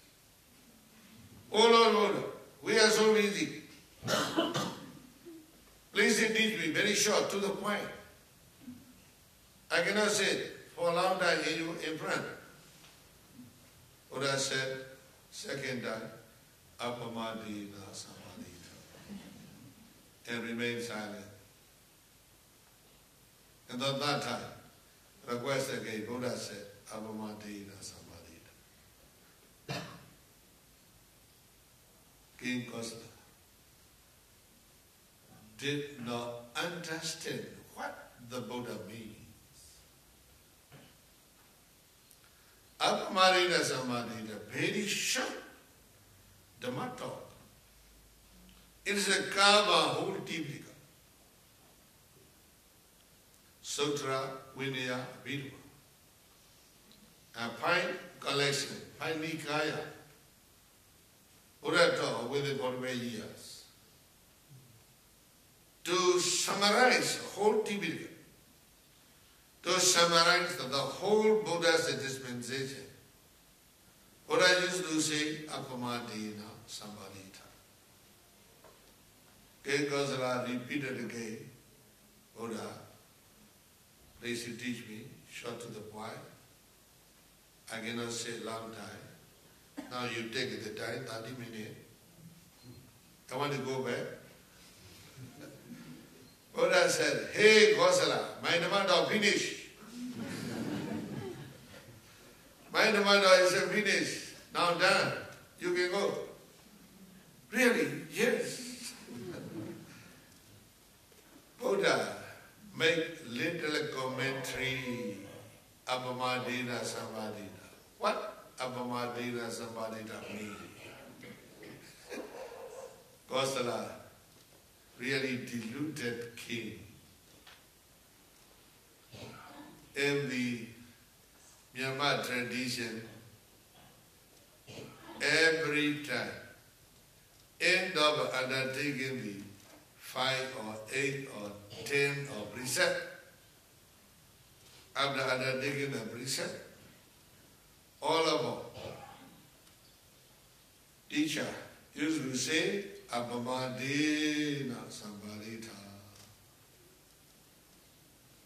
Oh Lord Buddha, we are so busy. Please teach me very short, to the point. I cannot sit for a long time in, you, in front. Buddha said, second time, appamadena sampadetha. And remain silent. And the third time, request again, Buddha said, appamadena sampadetha. King Kosala did not understand what the Buddha means. Appamadena Sampadetha, very short Dhamma talk. It is a Kava whole Tipitaka. Sutra, Vinaya, Vidva. A fine collection, fine Nikaya. Taught within 45 years. To summarize whole Tipitaka, to summarize the whole Buddha's dispensation, Buddha used to say, Appamadena Sampadetha. King Kosala repeated again, Buddha, please you teach me, short to the point. I cannot say long time. Now you take the time, 30 minutes. I want to go back. Buddha said, Hey Kosala, my Namada finished. my Namada is finished. Now done. You can go. Really? Yes. Buddha uh, make little commentary Appamadena Sampadetha. What Appamadena Sampadetha mean? Kosala, really deluded king. In the Myanmar tradition, every time, end of undertaking the five or eight or ten or precept, after undertaking the precept, all of them, teacher used to say, Appamadena Sampadetha.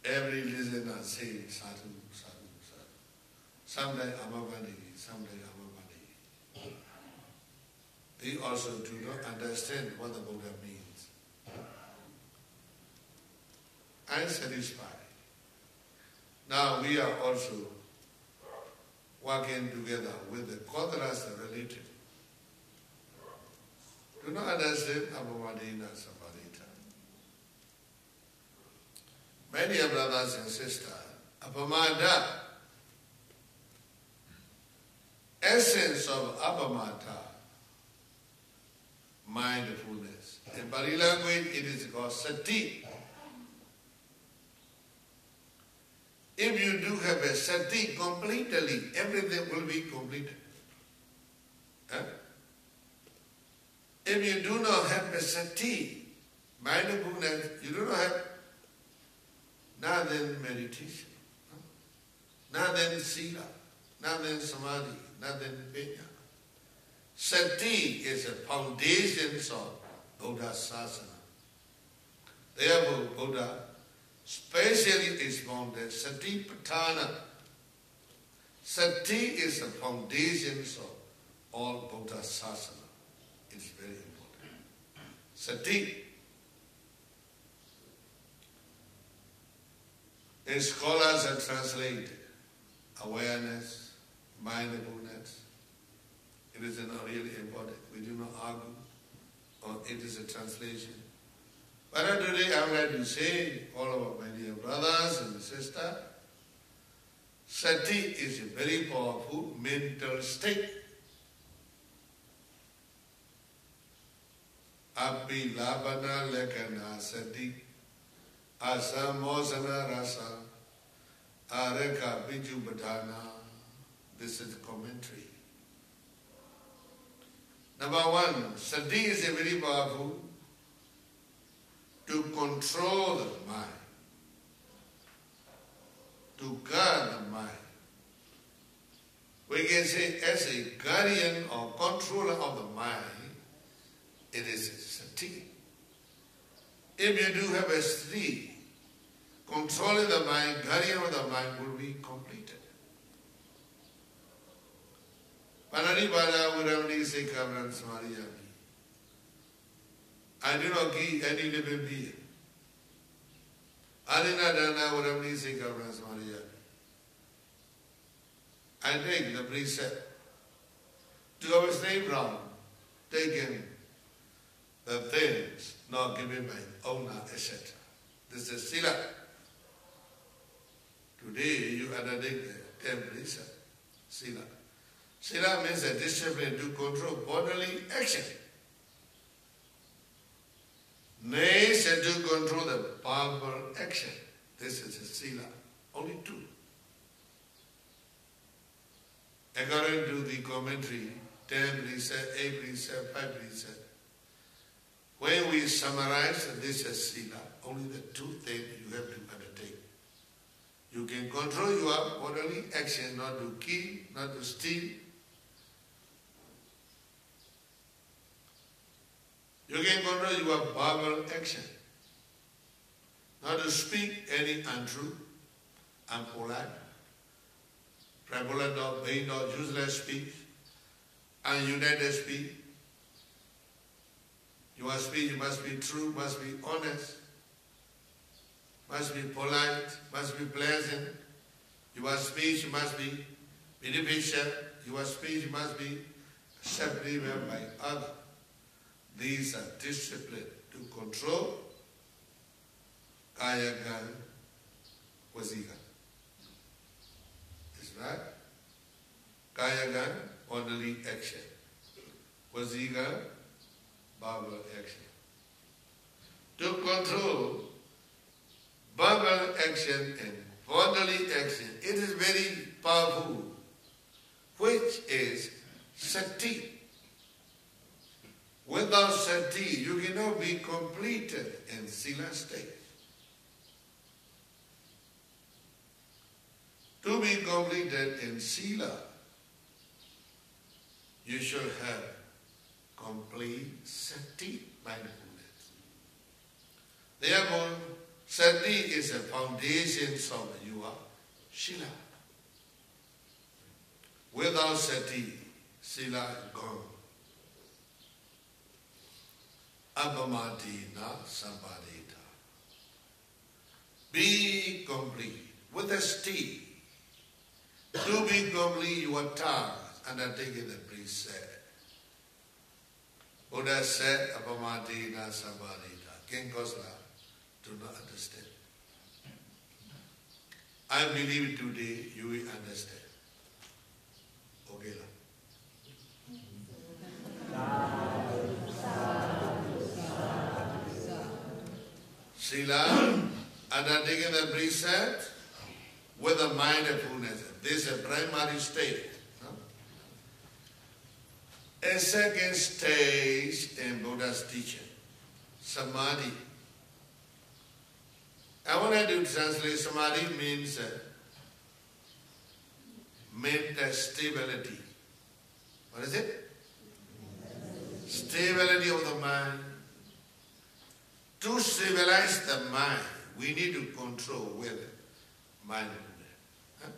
Every listener say sadhu, sadhu, sadhu. Someday Amavani, someday Amavani. They also do not understand what the Buddha means. I'm satisfied. Now we are also working together with the Kodras related. Do not understand Appamadena Sampadetha. My dear brothers and sisters, Appamada, essence of Apamata, mindfulness. In Pali language, it is called sati. If you do have a sati completely, everything will be completed. Huh? If you do not have a sati, mindfulness, you do not have nothing meditation, nothing sila, nothing samadhi, nothing penya. Sati is a foundation of Buddha Sasana. Therefore, Buddha specially expounded Satipatthana. Sati is the foundation of all Buddha Sasana. It's very important. Sati. And scholars have translated awareness, mindfulness. It is not really important. We do not argue or it is a translation. But today I would like to say, all of my dear brothers and sisters, sati is a very powerful mental state. Api labana lekana sati, asamosana rasa, areka biju badana. This is the commentary. Number one, sati is a very powerful to control the mind to guard the mind we can say as a guardian or controller of the mind it is sati. If you do have a sati, controlling the mind, guardian of the mind will be completed. Panari Bala Uramni Sekavran Samariyami. I do not give any living being. Adina Dana Uramni Sekavran Samariyami. I take the precept to abstain from taking the things not given by owner, etc. This is sila. Today you undertake the ten sila. Sila means a discipline to control bodily action. Nay, to control the verbal action. This is a sila. Only two. According to the commentary, ten precept, eight precept, five precept, when we summarize this as sila, only the two things you have to undertake. You can control your bodily action, not to kill, not to steal. You can control your verbal action, not to speak any untrue, unpolite, prevalent or vain or useless speech, ununited speech, your speech must be true, must be honest, must be polite, must be pleasant. Your speech must be beneficial. Your speech must be acceptable by others. These are discipline to control kaya gan wazika. Is right? Kaya gan bodily action. Wazika verbal action. To control verbal action and bodily action, it is very powerful, which is sati. Without sati, you cannot be completed in sila state. To be completed in sila, you should have complete sati mindfulness. Therefore, sati is a foundation of your sila. Without sati, sila is gone. Appamadena sampadetha. Be complete with a sati. To be complete your task undertaking the precept. Buddha said, Appamadena Sampadetha. King Kosala do not understand. I believe today you will understand. Okay. Sila, undertaking the precept with a mindfulness. This is a primary state. A second stage in Buddha's teaching, Samadhi. I want to translate Samadhi means uh, mental stability. What is it? Stability of the mind. To civilize the mind, we need to control with mindfulness. Huh?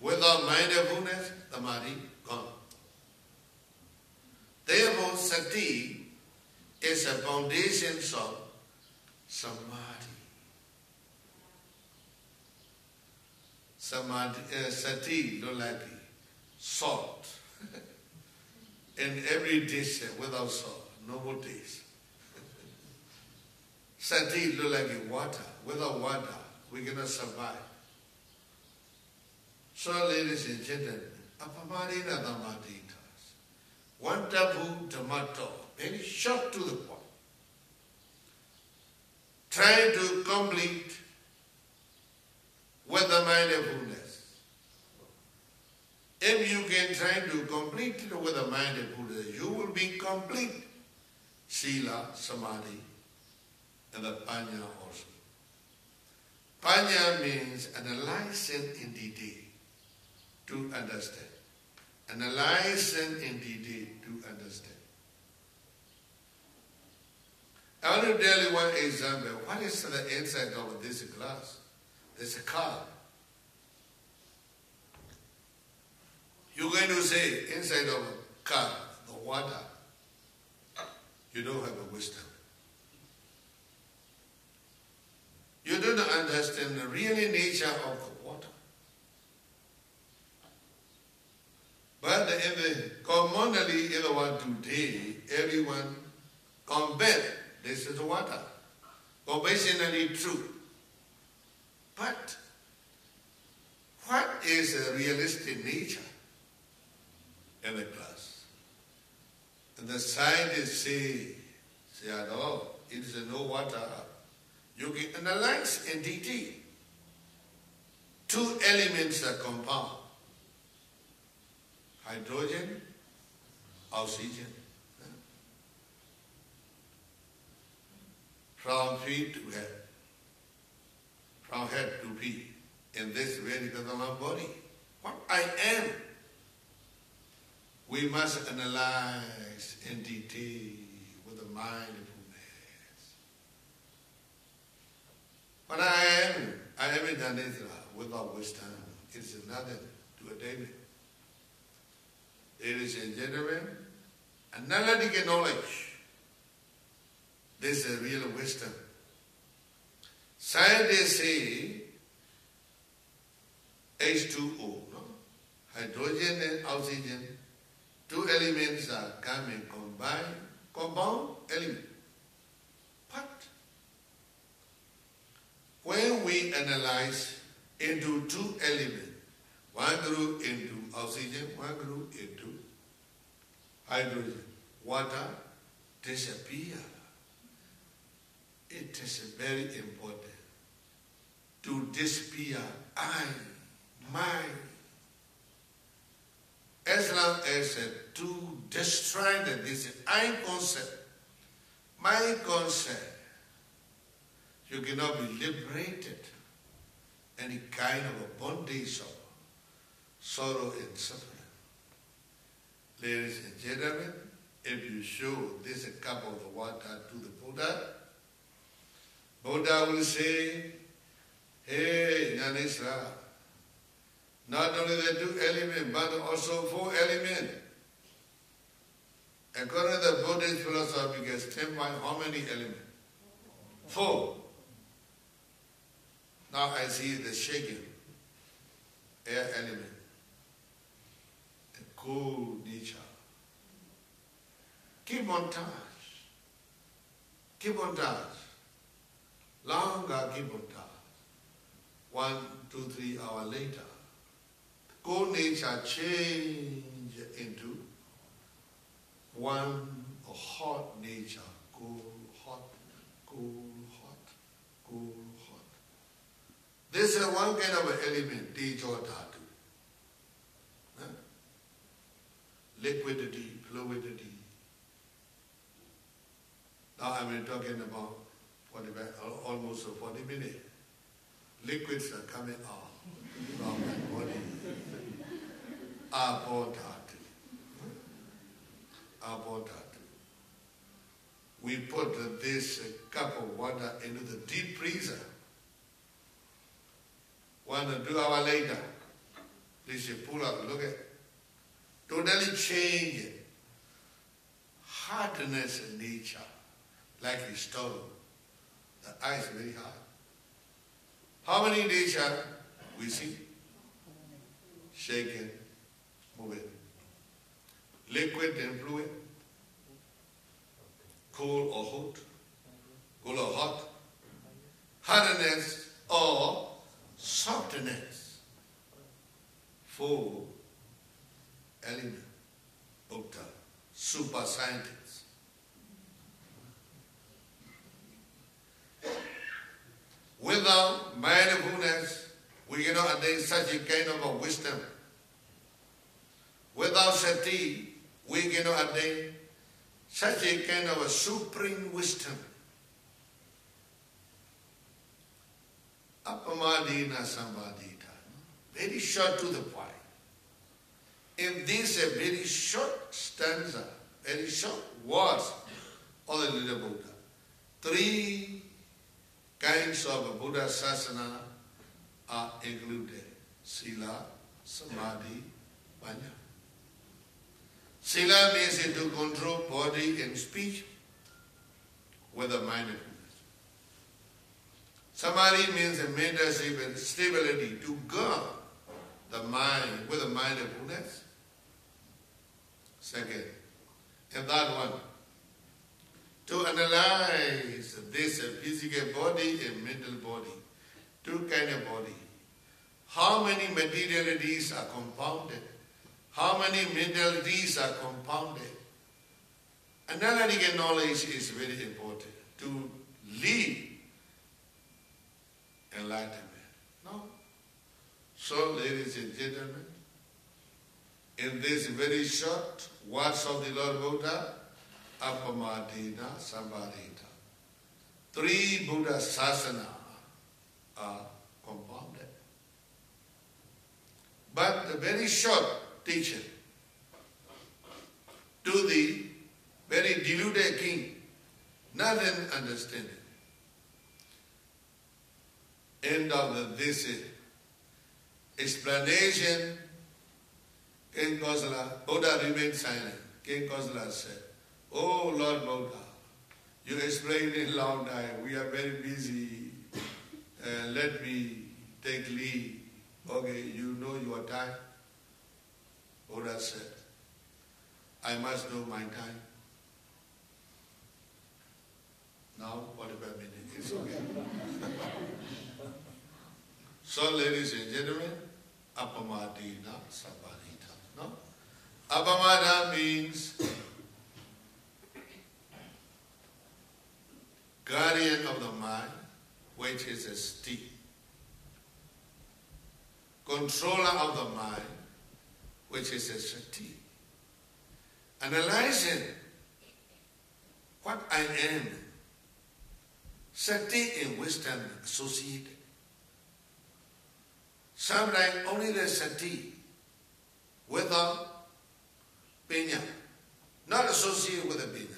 Without mindfulness, Samadhi gone. Therefore, sati is a foundation of samadhi. Samadhi, uh, sati look like salt. In every dish without salt, no more taste. Sati look like water. Without water, we cannot survive. So, ladies and gentlemen, apamarina dhammadita. Wonderful tomato very short to the point. Trying to complete with the mindfulness. If you can try to complete it with the mindfulness, you will be complete. Sila, Samadhi, and the Panya also. Panya means analyzing in detail to understand. Analyzing in detail to understand. I want to tell you one example. What is the inside of this glass? A car. You're going to say inside of a car, the water, you don't have a wisdom. You don't understand the real nature of the water. But in the commonly in the world today, everyone compare this is water. Conventionally true. But what is a realistic nature in the class? And the scientists say, say, oh, it is no water. You can analyze in detail. Two elements are compound. Hydrogen, oxygen. From feet to head. From head to feet. In this very Kadama body. What I am. We must analyze detail with the mindfulness. What I am, I in Anitra without wisdom. It is nothing to a David. Ladies and gentlemen, analytical knowledge. This is real wisdom. Scientists say H2O, no? hydrogen and oxygen, two elements are coming combined, compound element. But when analyze into two elements, one group into oxygen, one group into hydrogen, water disappear. It is very important to disappear I, mind. As long as to destroy the, this I concept, my concept, you cannot be liberated any kind of a bondage of sorrow and suffering. Ladies and gentlemen, if you show this cup of the water to the Buddha, Buddha will say, Hey, Nyanissara, not only the two elements, but also four elements. According to the Buddhist philosophy, get ten by how many elements? Four. Now I see the shaking, air element, the cold nature. Keep on touch. Keep on touch. Longer keep on touch. One, two, three hours later, cold nature change into one hot nature. Cool, hot, cool, hot, cool, hot. This is one kind of element, tejo dhatu. Huh? Liquidity, fluidity. Now I'm talking about 45, almost 40 minutes. Liquids are coming out from my body. Abodhatu. Abodhatu. We put this cup of water into the deep freezer. One or two hours later, this is pull out, look at Totally change. Hardness in nature, like a stone. The ice very hard. How many are we see? Shaken, moving. Liquid and fluid. Cool or hot. Cold or hot. Hardness or softness, for element of super scientist. Without mindfulness, we cannot attain such a kind of a wisdom. Without sati, we cannot attain such a kind of a supreme wisdom. Appamadena sampadetha. Very short to the point. In this a very short stanza, very short words of the little Buddha, three kinds of Buddha sasana are included. Sila, Samadhi, Panya. Sila means to control body and speech with a mindfulness. Samadhi means a mental stability to guard the mind with a mindfulness. Second, and that one, to analyze this physical body and mental body, two kind of body. How many materialities are compounded? How many mentalities are compounded? Analytical knowledge is very important to lead enlightenment. No. So, ladies and gentlemen, in this very short words of the Lord Buddha, Appamadena Sampadetha. Three Buddha Sasana are compounded. But the very short teaching to the very deluded king, nothing understanding. End of this explanation, King Kosala, Buddha remained silent. King Kosala said, Oh Lord Buddha, you explained in long time, we are very busy. Uh, let me take leave. Okay, you know your time. Buddha said, I must know my time. Now, whatever minute, it's okay. so, ladies and gentlemen, appamadena sampadetha. No? Apamada means guardian of the mind, which is a stick. Controller of the mind, which is a sati. Analyzing what I am, sati in wisdom associated. Sometimes only the sati without pinya, not associated with the pinya,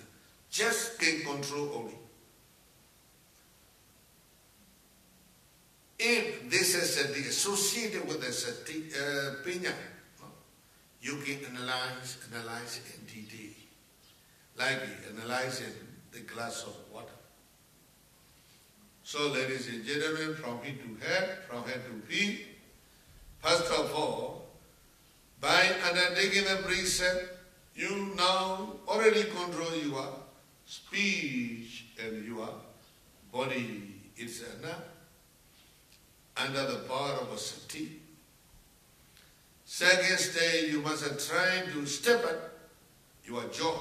just can control only. If this is associated with the sati, uh, you can analyze, analyze in detail, like analyzing the glass of water. So, ladies and gentlemen, from head to head, from head to feet, first of all, by undertaking the precept, you now already control your speech and your body itself under the power of a sati. Second stage, you must try to step up your jaw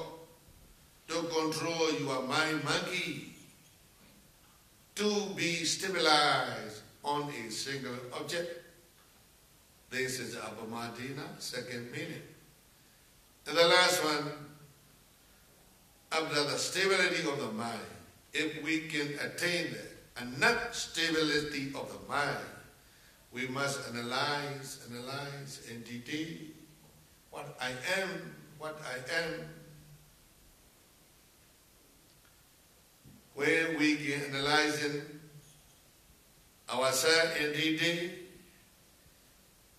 to control your mind monkey to be stabilized on a single object. This is Appamadena, second meaning. And the last one, after the stability of the mind, if we can attain that, and not stability of the mind, we must analyze, analyze in detail what I am, what I am. When we can analyzing ourselves in detail,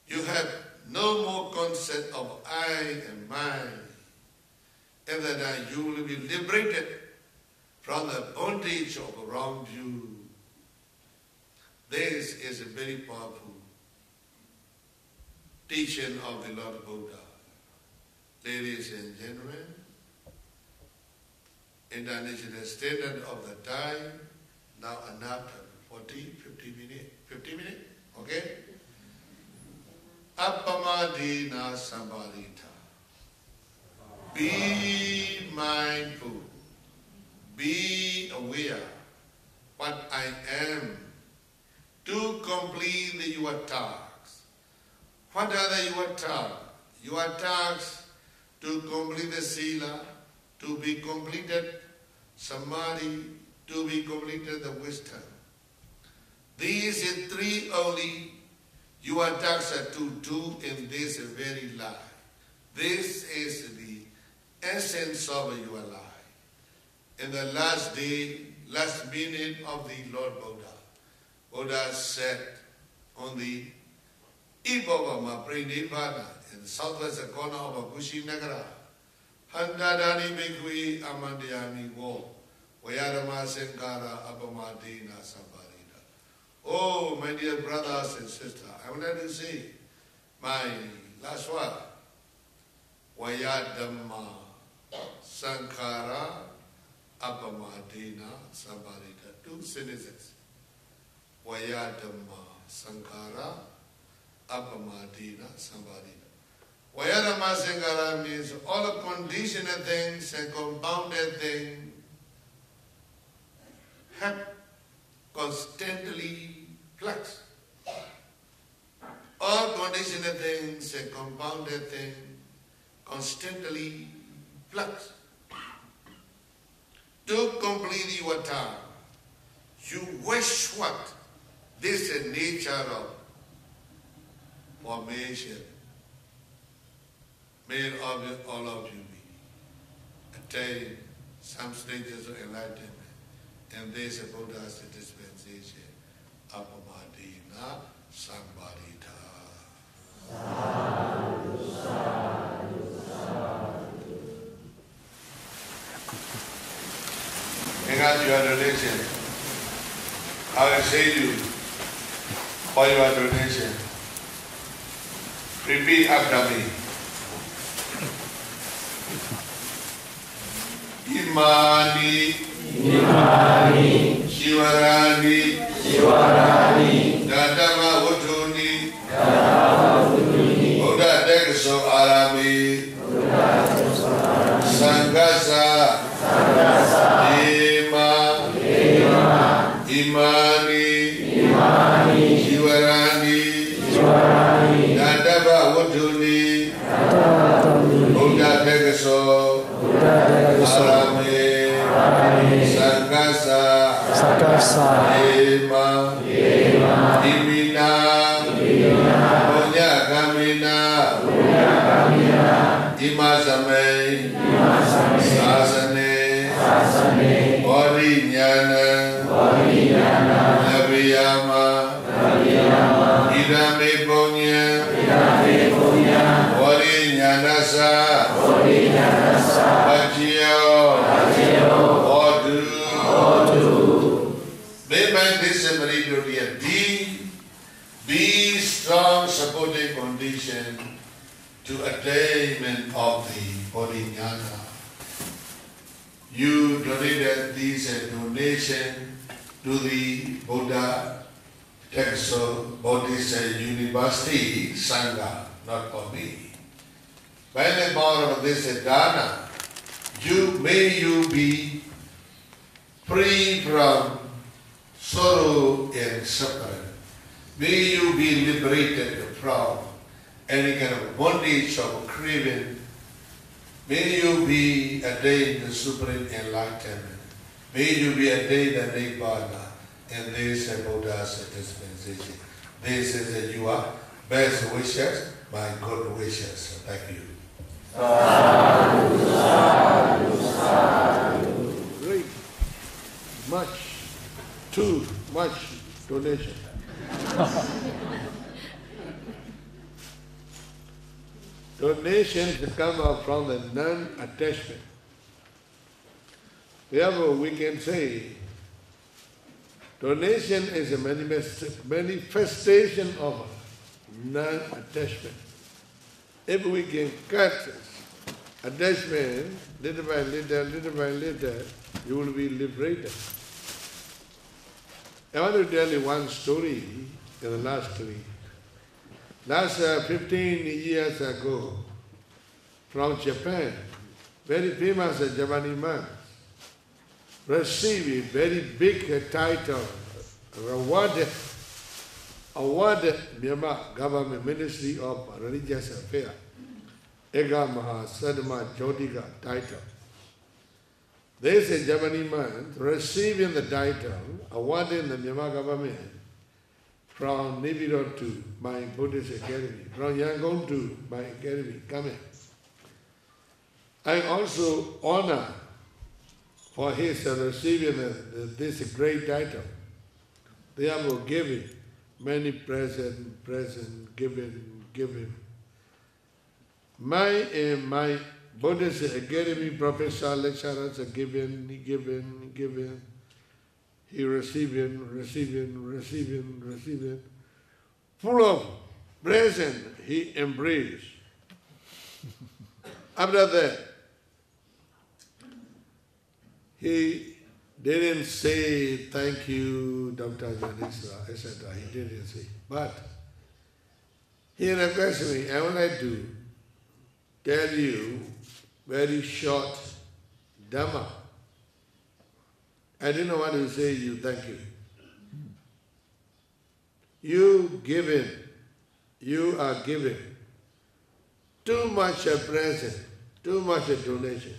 you have no more concept of I and mine, and then you will be liberated from the bondage of wrong view. This is a very powerful teaching of the Lord Buddha. Ladies and gentlemen, international standard of the time, now enough 40, 50 minutes, 50 minutes, okay? Appamadena Sampadetha. Be mindful. Be aware what I am to complete your tasks. What are your tasks? Your tasks to complete the sila, to be completed samadhi, to be completed the wisdom. These are three only tasks are to do in this very life. This is the essence of your life. In the last day, last minute of the Lord Buddha, Buddha said on the eve of Pranivana in the southwest corner of Kushinagara, Handadani Bhikkhave Amandiyami Wo, Vayadhamma Sankara Appamadena Sampadetha. Oh, my dear brothers and sisters, I would like to say my last word. Vayadhamma Sankara Appamadena Sampadetha. Two sentences. Vayadhamma Sankara Appamadena Sampadetha. Vayadhamma Sankara means all the things and compounded things have constantly flux. All conditional things and compounded things constantly flux. To complete your time, you wish what? This is nature of formation. May all of, all of you be attain some stages of enlightenment. And this is Buddha's dispensation. Apamadina Sambharita. And as your donation, I will say you for your donation. Repeat after me. Imani Nimarani Shivarani Shivarani Dadama Uduni Dadama Uduni Buddha Dekso Arabi Buddha Dekso Arabi Sanggasa Sanggasa Ima. Ima. Imani. Imani. Shivarani Shivarani Dadama Uduni Dadama Uduni Buddha Dekso Buddha Dekso Arabi Arabi Sakasa Sakasa Ema Ema Imina Imina Punya Kamina Punya Kamina Ima Samai Ima Samai Sasane Sasane Bodhi Jnana Bodhi Jnana Nabiyama Nabiyama Idame Punya Idame Punya Bodhi Jnanasa Bodhi Jnanasa Pachiyama strong supporting condition to attainment of the Bodhinyana. You donated this donation to the Buddha Texas Bodhisattva University Sangha, not for me. By the power of this dana, you may you be free from sorrow and suffering. May you be liberated from any kind of bondage of craving. May you be attained the supreme enlightenment. May you be attained the Nibbana in this Buddha's dispensation. This is your best wishes, my good wishes. Thank you. Great. Much, too much donation. Donations come from the non-attachment. Therefore, we can say donation is a manifest- manifestation of non-attachment. If we can cut attachment little by little, little by little, you will be liberated. I want to tell you one story in the last week. Last uh, 15 years ago, from Japan, very famous uh, Japanese man received a very big uh, title, rewarded awarded Myanmar government Ministry of Religious Affairs Eka Maha Sadama Jyotika title. This is Japanese man receiving the title awarded the Myanmar government from Nibiru to my Buddhist academy, from Yangon to my academy coming. I also honor for his receiving this great title. Therefore giving many present, present, given, given. My and my Buddhist Academy professor, lecturers are given, given, given. He receiving, receiving, receiving, receiving. Full of present, he embraced. After that, he didn't say thank you, Dr. Nyanissara, etc. He didn't say. But he requested me, I would like to tell you very short Dhamma. I didn't know what to say you, thank you. You given, you are giving. too much a present, too much a donation.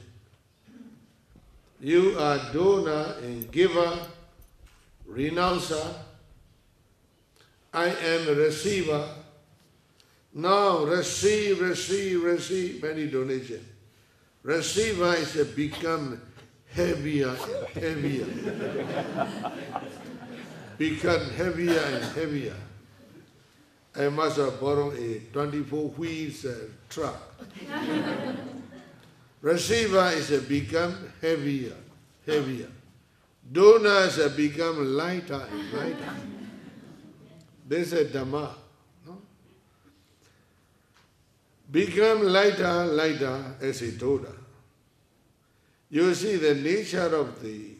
You are donor and giver, renouncer. I am a receiver. Now receive, receive, receive many donation. Receiver is a become heavier and heavier. become heavier and heavier. I must have borrowed a 24 wheels uh, truck. Receiver is a become heavier, heavier. Donors have become lighter and lighter. This is Dhamma. No? Become lighter, lighter as he told her. You see the nature of the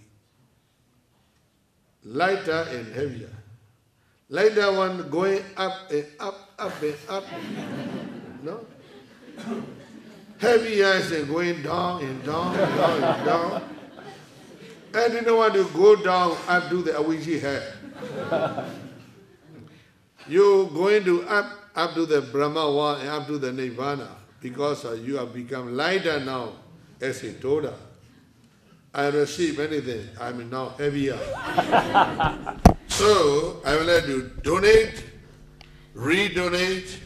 lighter and heavier. Lighter one going up and up, up and up. No? Heavy eyes and going down and down and down and down. I didn't want to go down up to the Awiji head. You going to up up to the Brahma one and up to the Nirvana because uh, you have become lighter now, as he told her. I receive anything, I'm now heavier. so I would like to donate, redonate,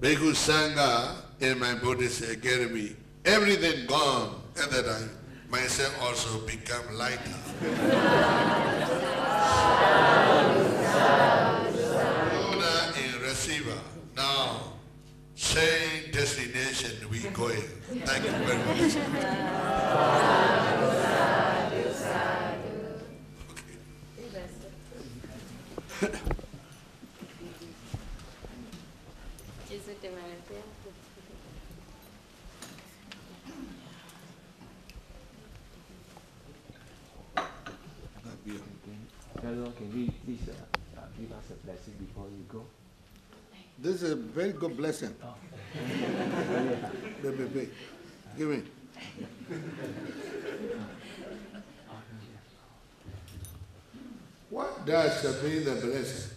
Bhikkhu Sangha in my Buddhist academy. Everything gone at that time. Myself also become lighter. Donor and receiver. Now, same destination we going. Thank you very much. Okay. Can we please give us a blessing before go? This is a very good blessing. Oh. Give me. What does mean the blessing?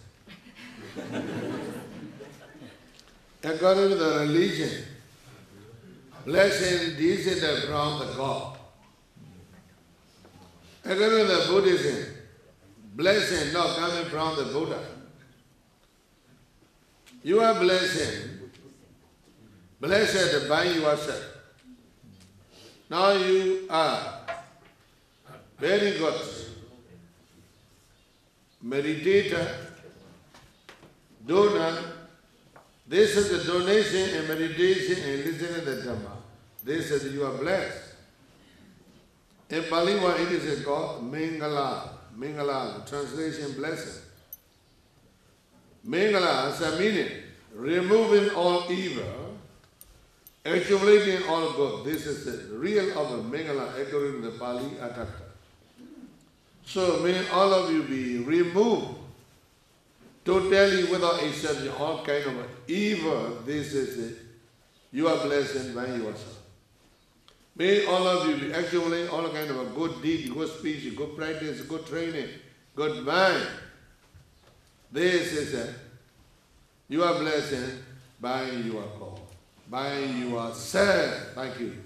According to the religion, blessing descended from the God. According to the Buddhism, blessing not coming from the Buddha. You are blessing, blessed by yourself. Now you are very good meditator, donor. This is the donation and meditation and listening to the Dhamma. This is you are blessed. In Pali it is called Mingala. Mingala, translation blessing. Mingala has a meaning, removing all evil, accumulating all good. This is the real of a Mingala according to the Pali Atakta. So may all of you be removed totally without exception, all kind of evil. This is it. You are blessed by yourself. May all of you be accumulating all kind of a good deed, good speech, good practice, good training, good mind. This is it. You are blessed by your call, by your self. Thank you.